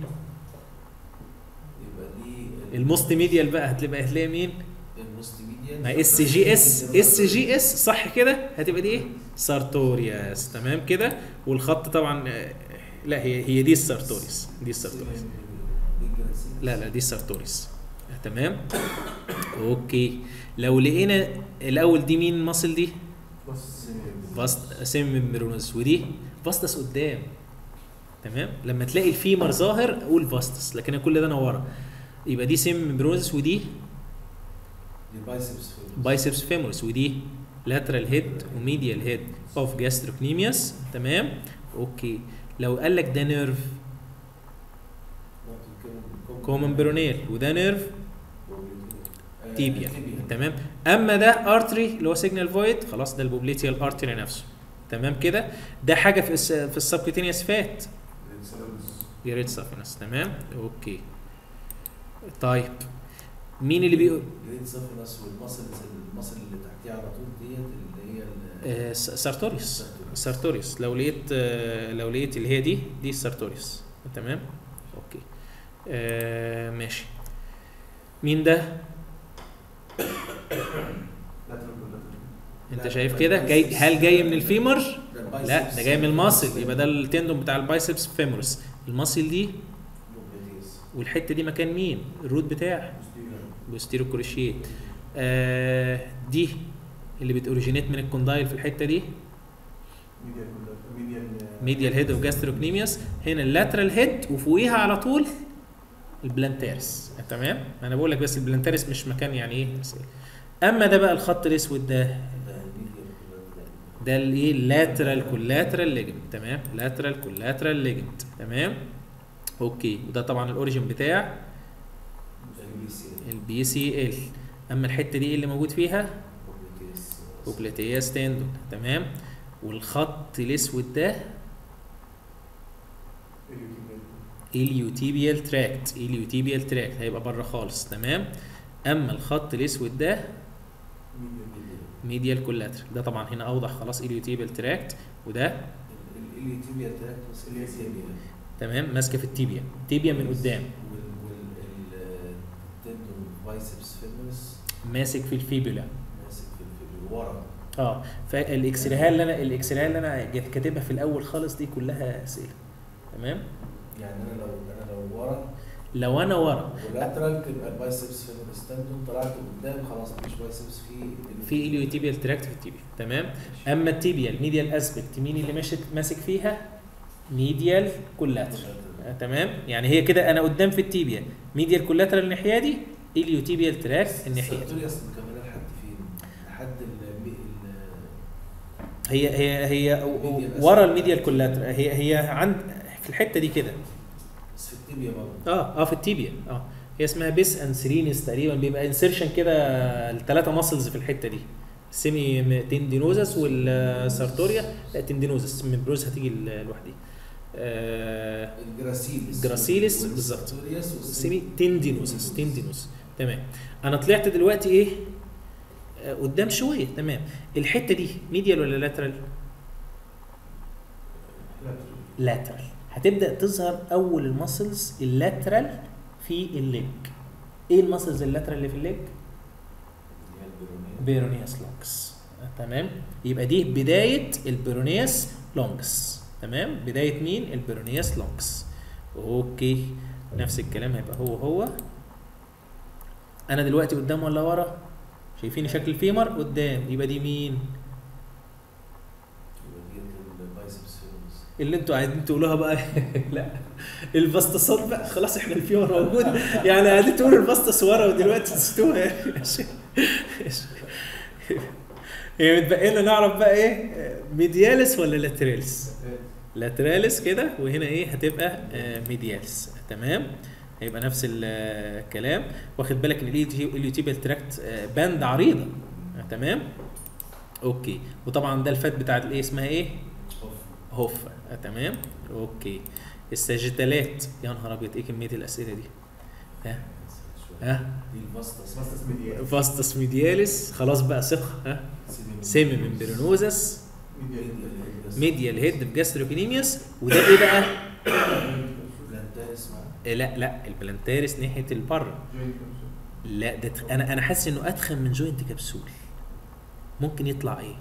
ال most medial بقى هتبقى هتلاقي مين؟ ال most medial. ما اس جي اس اس جي اس صح كده؟ هتبقى دي إيه؟ sartorius. تمام كده؟ والخط طبعا لا هي هي دي ال sartorius دي ال sartorius لا لا دي ال sartorius تمام؟ okay. لو لقينا الأول دي مين muscle دي؟ vast semimembranosus ودي vastus قدام. تمام؟ لما تلاقي ال femur ظاهر أقول vastus لكن كل ده أنا ورا. يبقى دي semimembranosus ودي دي biceps biceps femoris ودي lateral head و medial head of gastrocnemius تمام؟ okay. لو قال لك ده nerve common peroneal وده nerve tibial تمام؟ أما ده artery اللي هو signal void خلاص ده ال popliteal artery نفسه. تمام كده؟ ده حاجة في في ال subcutaneous fat. great saphenous تمام؟ okay. طيب. مين اللي بيقول؟ great saphenous وال muscle ال muscle اللي تحتيها على طول ديت اللي هي آه، س- sartorius sartorius. sartorius لو لقيت آه، لو لقيت اللي هي دي دي ال sartorius تمام؟ okay. آه ماشي. مين ده؟ أنت شايف ده كده؟ جاي. هل جاي من ال femur. لا ده جاي من ال muscle يبقى ده ال tendon بتاع ال biceps femoris. ال muscle دي. والحتة دي مكان مين؟ ال root بتاع posterior cruciate آه دي اللي بت originate من ال condyle في الحتة دي. medial head of gastrocnemius هنا ال lateral head وفوقيها على طول ال plantaris. تمام؟ أنا بقول لك بس ال plantaris مش مكان يعني إيه. أما ده بقى الخط الأسود ده ده الايه lateral collateral ligament. تمام؟ lateral collateral ligament. تمام؟ okay. وده طبعا ال origin بتاع ال PCL. أما الحتة دي إيه اللي موجود فيها. popliteus tendon تمام. والخط الأسود ده ال iliotibial tract. ال iliotibial tract. هيبقى بره خالص. تمام. أما الخط الأسود ده medial. collateral ده طبعا هنا أوضح خلاص. ال iliotibial tract. وده ال- ال- iliotibial tract بس. تمام؟ ماسكة في ال tibia. tibia من قدام. ماسك في ال fibula ماسك في في ورا آه فالاكسريها اللي أنا الاكسريها اللي أنا كاتبها في الأول خالص دي كلها أسئلة. تمام؟ يعني أنا لو أنا لو ورا. لو أنا ورا. و lateral تبقى ال biceps femoris tendon طلعت قدام خلاص مفيش biceps في في ال iliotibial tract في ال tibia. تمام؟ أما ال tibia ال medial aspect مين اللي ماسك فيها؟ medial collateral. آه، تمام؟ يعني هي كده أنا قدام في ال tibia ميديال كولاترال الناحية دي إليوتيبيال تراك الناحية دي. مكمله لحد فين؟ لحد هي هي هي ورا. الميديال كولاترال. هي هي عند في الحتة دي كده. بس في التيبيا برضه. آه آه في التيبيا. آه. هي اسمها بيس أند سيرينس تقريبا. بيبقى انسيرشن كده الثلاثه ماسلز في الحتة دي. السيمي تندينوزس والسارتوريا لا تندينوزس ممبروز هتيجي ال- لوحدها آه ال gracilis. بالظبط. semitendinosus tendinosus. تمام. أنا طلعت دلوقتي إيه؟ آه قدام شوية. تمام. الحتة دي medial ولا lateral lateral هتبدأ تظهر أول ال muscles ال lateral في ال leg. إيه ال muscles ال lateral اللي في ال leg؟ peroneus longus تمام. يبقى دي بداية ال peroneus longus. تمام؟ بداية مين؟ ال peroneus longus okay. نفس الكلام هيبقى هو هو. أنا دلوقتي قدام ولا ورا؟ شايفين شكل ال femur؟ قدام. يبقى دي مين؟ اللي أنتوا عايزين تقولوها بقى. لا. ال vastusات بقى. خلاص إحنا ال femur موجود. يعني عايزين تقولوا ال vastus ورا ودلوقتي نسيتوها هي متبقي لنا نعرف بقى إيه؟ medialis ولا lateralis lateralis كده وهنا إيه هتبقى آه، medialis تمام؟ هيبقى نفس الكلام واخد بالك إن ال iliotibial tract band عريضة. آه، تمام؟ okay. وطبعا ده ال fat بتاعت الايه اسمها إيه؟ Hoffa. آه، تمام؟ okay. ال sagittalات. يا نهار أبيض إيه كمية الأسئلة دي؟ ها؟ ها؟ دي ال vastus vastus medial vastus medialis. خلاص بقى ثق ها؟ semimembranosus medial head of gastrocnemius وده إيه بقى؟ لا لا ال plantaris ناحية البر. لا ده أنا أنا حاسس إنه أتخن من joint capsule ممكن يطلع إيه؟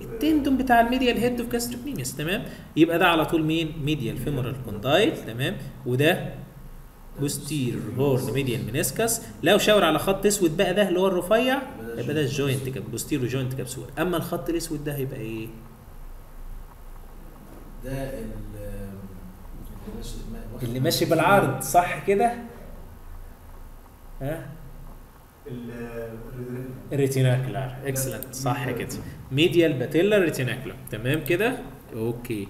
ال tendon بتاع ال medial head of gastrocnemius تمام؟ يبقى ده على طول مين؟ medial femoral condyle تمام؟ وده posterior horn medial meniscus لو شاور على خط أسود بقى ده اللي هو الرفيع. يبقى ده ال joint cap posterior joint capsule أما الخط الأسود ده هيبقى إيه؟ ده ال اللي ماشي واخد- اللي ماشي بالعرض صح كده؟ ها؟ ال retinacular excellent صح كده. medial patellar retinaculum تمام كده؟ okay.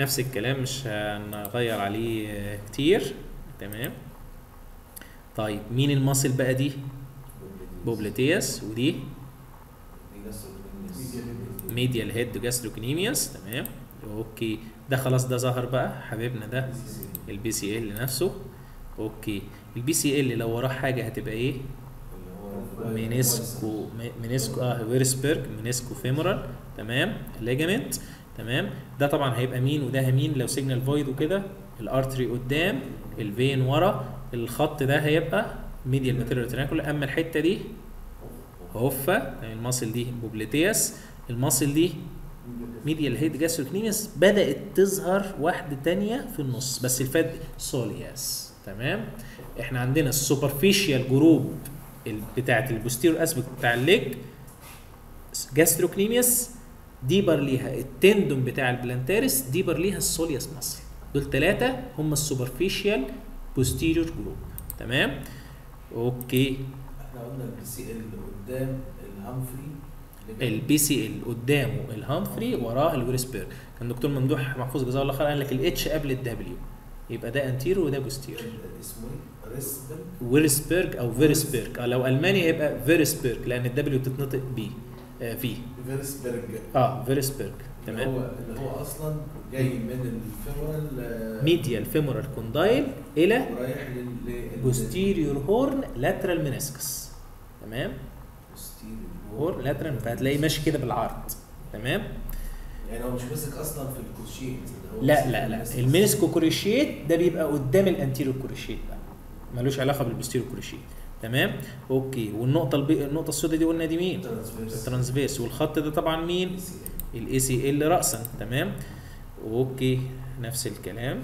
نفس الكلام مش هنغير عليه كتير. تمام. طيب مين ال muscle بقى دي؟ popliteus ودي. medial head gastrocnemius تمام؟ okay. ده خلاص ده ظهر بقى حبيبنا ده ال PCL نفسه. okay. ال PCL لو وراه حاجة هتبقى إيه؟ menisco menisco آه Wrisberg meniscofemoral تمام؟ ligament تمام؟ ده طبعا هيبقى مين وده مين؟ لو signal void وكده ال artery قدام ال vein ورا الخط ده هيبقى medial patellar retinaculum أما الحتة دي Hoffa يعني ال muscle دي popliteus ال muscle دي medial head gastrocnemius بدأت تظهر واحدة تانية في النص بس ال fat soleus تمام؟ إحنا عندنا ال superficial group بتاعت ال posterior aspect بتاع ال leg gastrocnemius deeper ليها ال tendon بتاع ال plantaris deeper ليها ال soleus muscle دول ثلاثة هم ال superficial posterior group تمام؟ okay. إحنا قلنا ال PCL قدام ال Humphrey ال PCL قدامه ال Humphrey وراه ال Wrisberg كان دكتور ممدوح محفوظ جزاه الله خير قال لك ال H قبل ال W يبقى ده anterior وده posterior اسمه إيه؟ Wrisberg أو Wrisberg لو ألماني هيبقى Wrisberg لأن ال W بتتنطق بي آه في Wrisberg آه Wrisberg تمام. هو اللي هو أصلا جاي من ال femoral آه، medial femoral condyle إلى ورايح لل لل- posterior horn lateral meniscus تمام؟ posterior. horn lateral فهتلاقيه ماشي كده بالعرض. تمام؟ يعني هو مش ماسك أصلا في هو لا لا لا. ال meniscocruciate ده بيبقى قدام ال anterior cruciate بقى. ملوش علاقة بال posterior cruciate تمام؟ okay. والنقطة البي... النقطة السوداء دي قلنا دي مين. ال transverse. والخط ده طبعا مين؟ ال راسا تمام؟ okay نفس الكلام.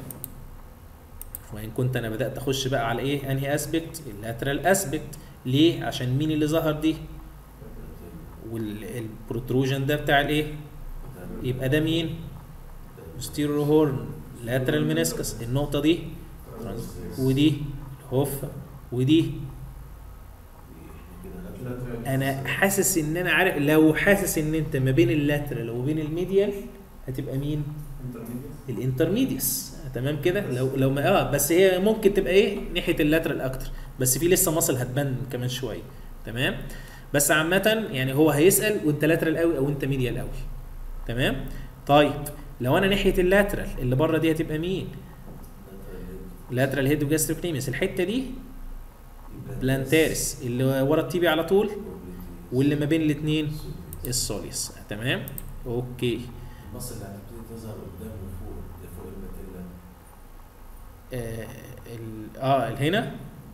وإن كنت أنا بدأت أخش بقى على إيه؟ أنهي aspect ال lateral aspect ليه؟ عشان مين اللي ظهر دي؟ وال protrusion ده بتاع الإيه؟ يبقى ده مين؟ posterior horn lateral meniscus النقطة دي ودي Hoffa ودي أنا حاسس إن أنا عارف لو حاسس إن أنت ما بين ال lateral وبين ال medial هتبقى مين. ال intermedius تمام كده؟ لو لو ما آه بس هي ممكن تبقى إيه؟ ناحية ال lateral أكتر. بس في لسه muscle هتبان كمان شوية. تمام؟ بس عامة يعني هو هيسأل وأنت lateral قوي أو أنت medial قوي تمام؟ طيب لو أنا ناحية ال lateral اللي بره دي هتبقى مين؟ lateral head و gastrocnemius الحتة دي plantaris اللي ورا ال tibia على طول واللي ما بين الاثنين ال soleus. تمام؟ okay. ال muscle اللي هتبتدي تظهر قدام وفوق فوق ال patella ال- آه ال- هنا؟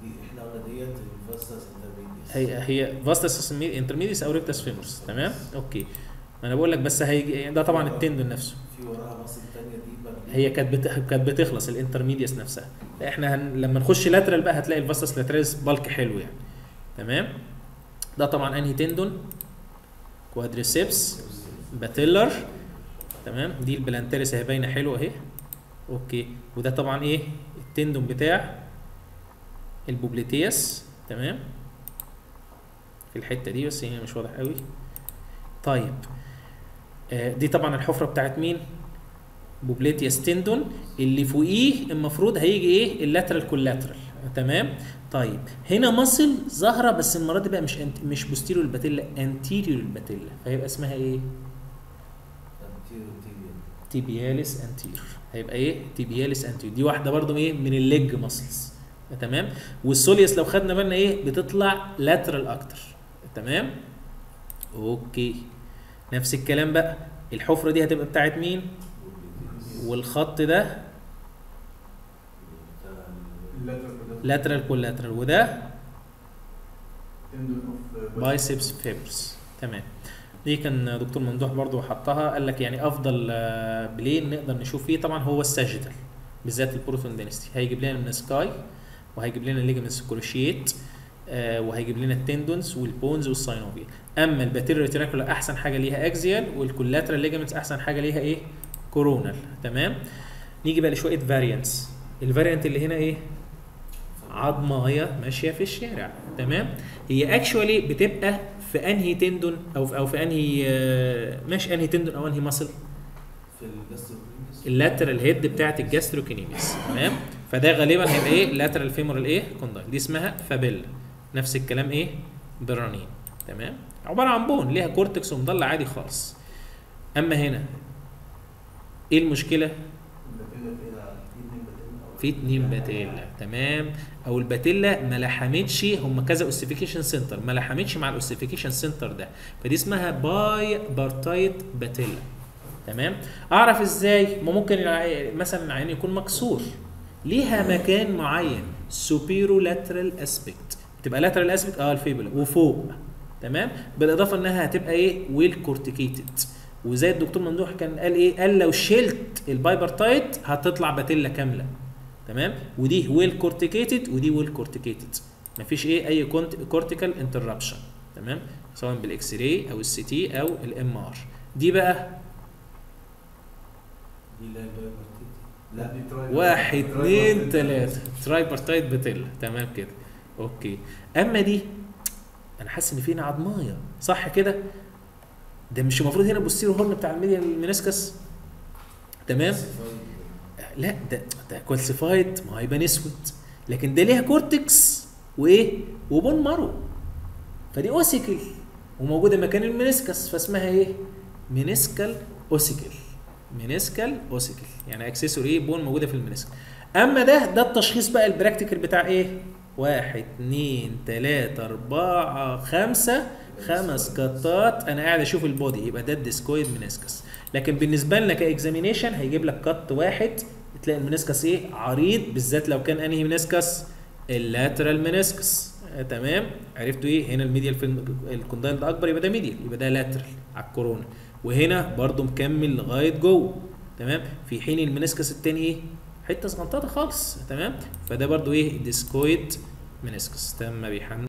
دي إحنا قلنا ديت ال vastus intermedius. هي هي vastus intermedius أو rectus femoris. تمام؟ okay. ما أنا بقول لك بس هيجي ده طبعا ال tendon نفسه. في وراها بقى هي كانت. كانت بتخلص ال intermedius نفسها. إحنا هن... لما نخش lateral بقى هتلاقي ال vastus lateralis بالك حلو يعني. تمام؟ ده طبعا أنهي tendon؟ quadriceps patellar تمام؟ دي ال plantaris اهي باينة حلوة اهي. okay. وده طبعا إيه؟ ال tendon بتاع ال popliteus تمام؟ في الحتة دي بس هي مش واضح قوي. طيب. آه دي طبعا الحفرة بتاعت مين؟ popliteus tendon اللي فوقيه المفروض هيجي إيه؟ ال lateral collateral. تمام؟ طيب هنا muscle ظاهره بس المرة دي بقى مش انت مش posterior ال patella anterior ال patella. فهيبقى اسمها إيه؟ tibialis anterior هيبقى إيه؟ tibialis anterior دي واحدة برضو إيه؟ من ال leg muscles تمام؟ وال soleus لو خدنا بالنا إيه؟ بتطلع lateral أكتر. تمام؟ okay. نفس الكلام بقى. الحفرة دي هتبقى بتاعت مين؟ والخط ده Lateral collateral وده biceps femoris تمام. دي كان دكتور ممدوح برضو حطها قال لك يعني أفضل آه، plane نقدر نشوف فيه. طبعا هو ال sagittal بالذات ال proton density. هيجيب لنا menisci وهيجيب لنا ال ligaments cruciate آه وهيجيب لنا ال tendons وال bones وال synovia أما ال patellar retinacula أحسن حاجة ليها axial وال collateral ligaments أحسن حاجة ليها إيه؟ coronal تمام؟ نيجي بقى لشوية variants ال variant اللي هنا إيه؟ عظمايه ماشية في الشارع تمام؟ هي actually بتبقى في أنهي tendon أو في أو في أنهي آه، مش أنهي tendon أو أنهي muscle في ال lateral head بتاعت ال gastrocnemius تمام؟ فده غالبا هيبقى إيه؟ lateral femoral إيه؟ condyle دي اسمها fabella نفس الكلام إيه؟ برانين تمام؟ عبارة عن bone ليها cortex ومضله عادي خالص. أما هنا إيه المشكلة؟ في اتنين patella. تمام. أو ال patella ما لحمتش هم كذا ossification center ما لحمتش مع ال ossification center ده. فدي اسمها bipartite patella. تمام. أعرف إزاي؟ ما ممكن مثلا العين يكون مكسور. ليها مكان معين superolateral aspect تبقى lateral aspect آه ال fibula وفوق. تمام. بالإضافة إنها هتبقى إيه؟ well corticated وزي الدكتور ممدوح كان قال إيه؟ قال لو شلت ال bipartite هتطلع patella كاملة. تمام؟ ودي well corticated ودي well corticated مفيش إيه؟ أي cortical interruption تمام؟ سواء بال X-ray أو ال CT أو ال MR. دي بقى دي لا لا واحد patella. تلاتة. tripartite patella. تمام كده. okay. أما دي أنا حاسس إن في عضمايه صح كده؟ ده مش المفروض هنا posterior horn بتاع ال medial meniscus؟ تمام؟ لا ده ده calcified ما هيبان اسود لكن ده ليها cortex وإيه؟ و bone marrow فدي ossicle وموجودة مكان ال meniscus فاسمها إيه؟ meniscal ossicle meniscal ossicle يعني accessory إيه؟ bone موجودة في ال meniscal أما ده ده التشخيص بقى ال practical بتاع إيه؟ واحد اتنين تلاتة أربعة خمسة. خمس cuts أنا قاعد أشوف ال body يبقى ده ال discoid meniscus. لكن بالنسبة لنا ك examination هيجيب لك cut واحد تلاقي ال meniscus إيه؟ عريض بالذات لو كان أنهي meniscus؟ ال lateral meniscus. آه تمام؟ عرفتوا إيه؟ هنا ال medial ال condyle ده أكبر يبقى ده medial يبقى ده lateral على ال coronal. وهنا برضو مكمل لغاية جوه. تمام؟ في حين ال meniscus التاني إيه؟ حتة صغنططة خالص. تمام؟ فده برضو إيه؟ discoid meniscus. تم بيحن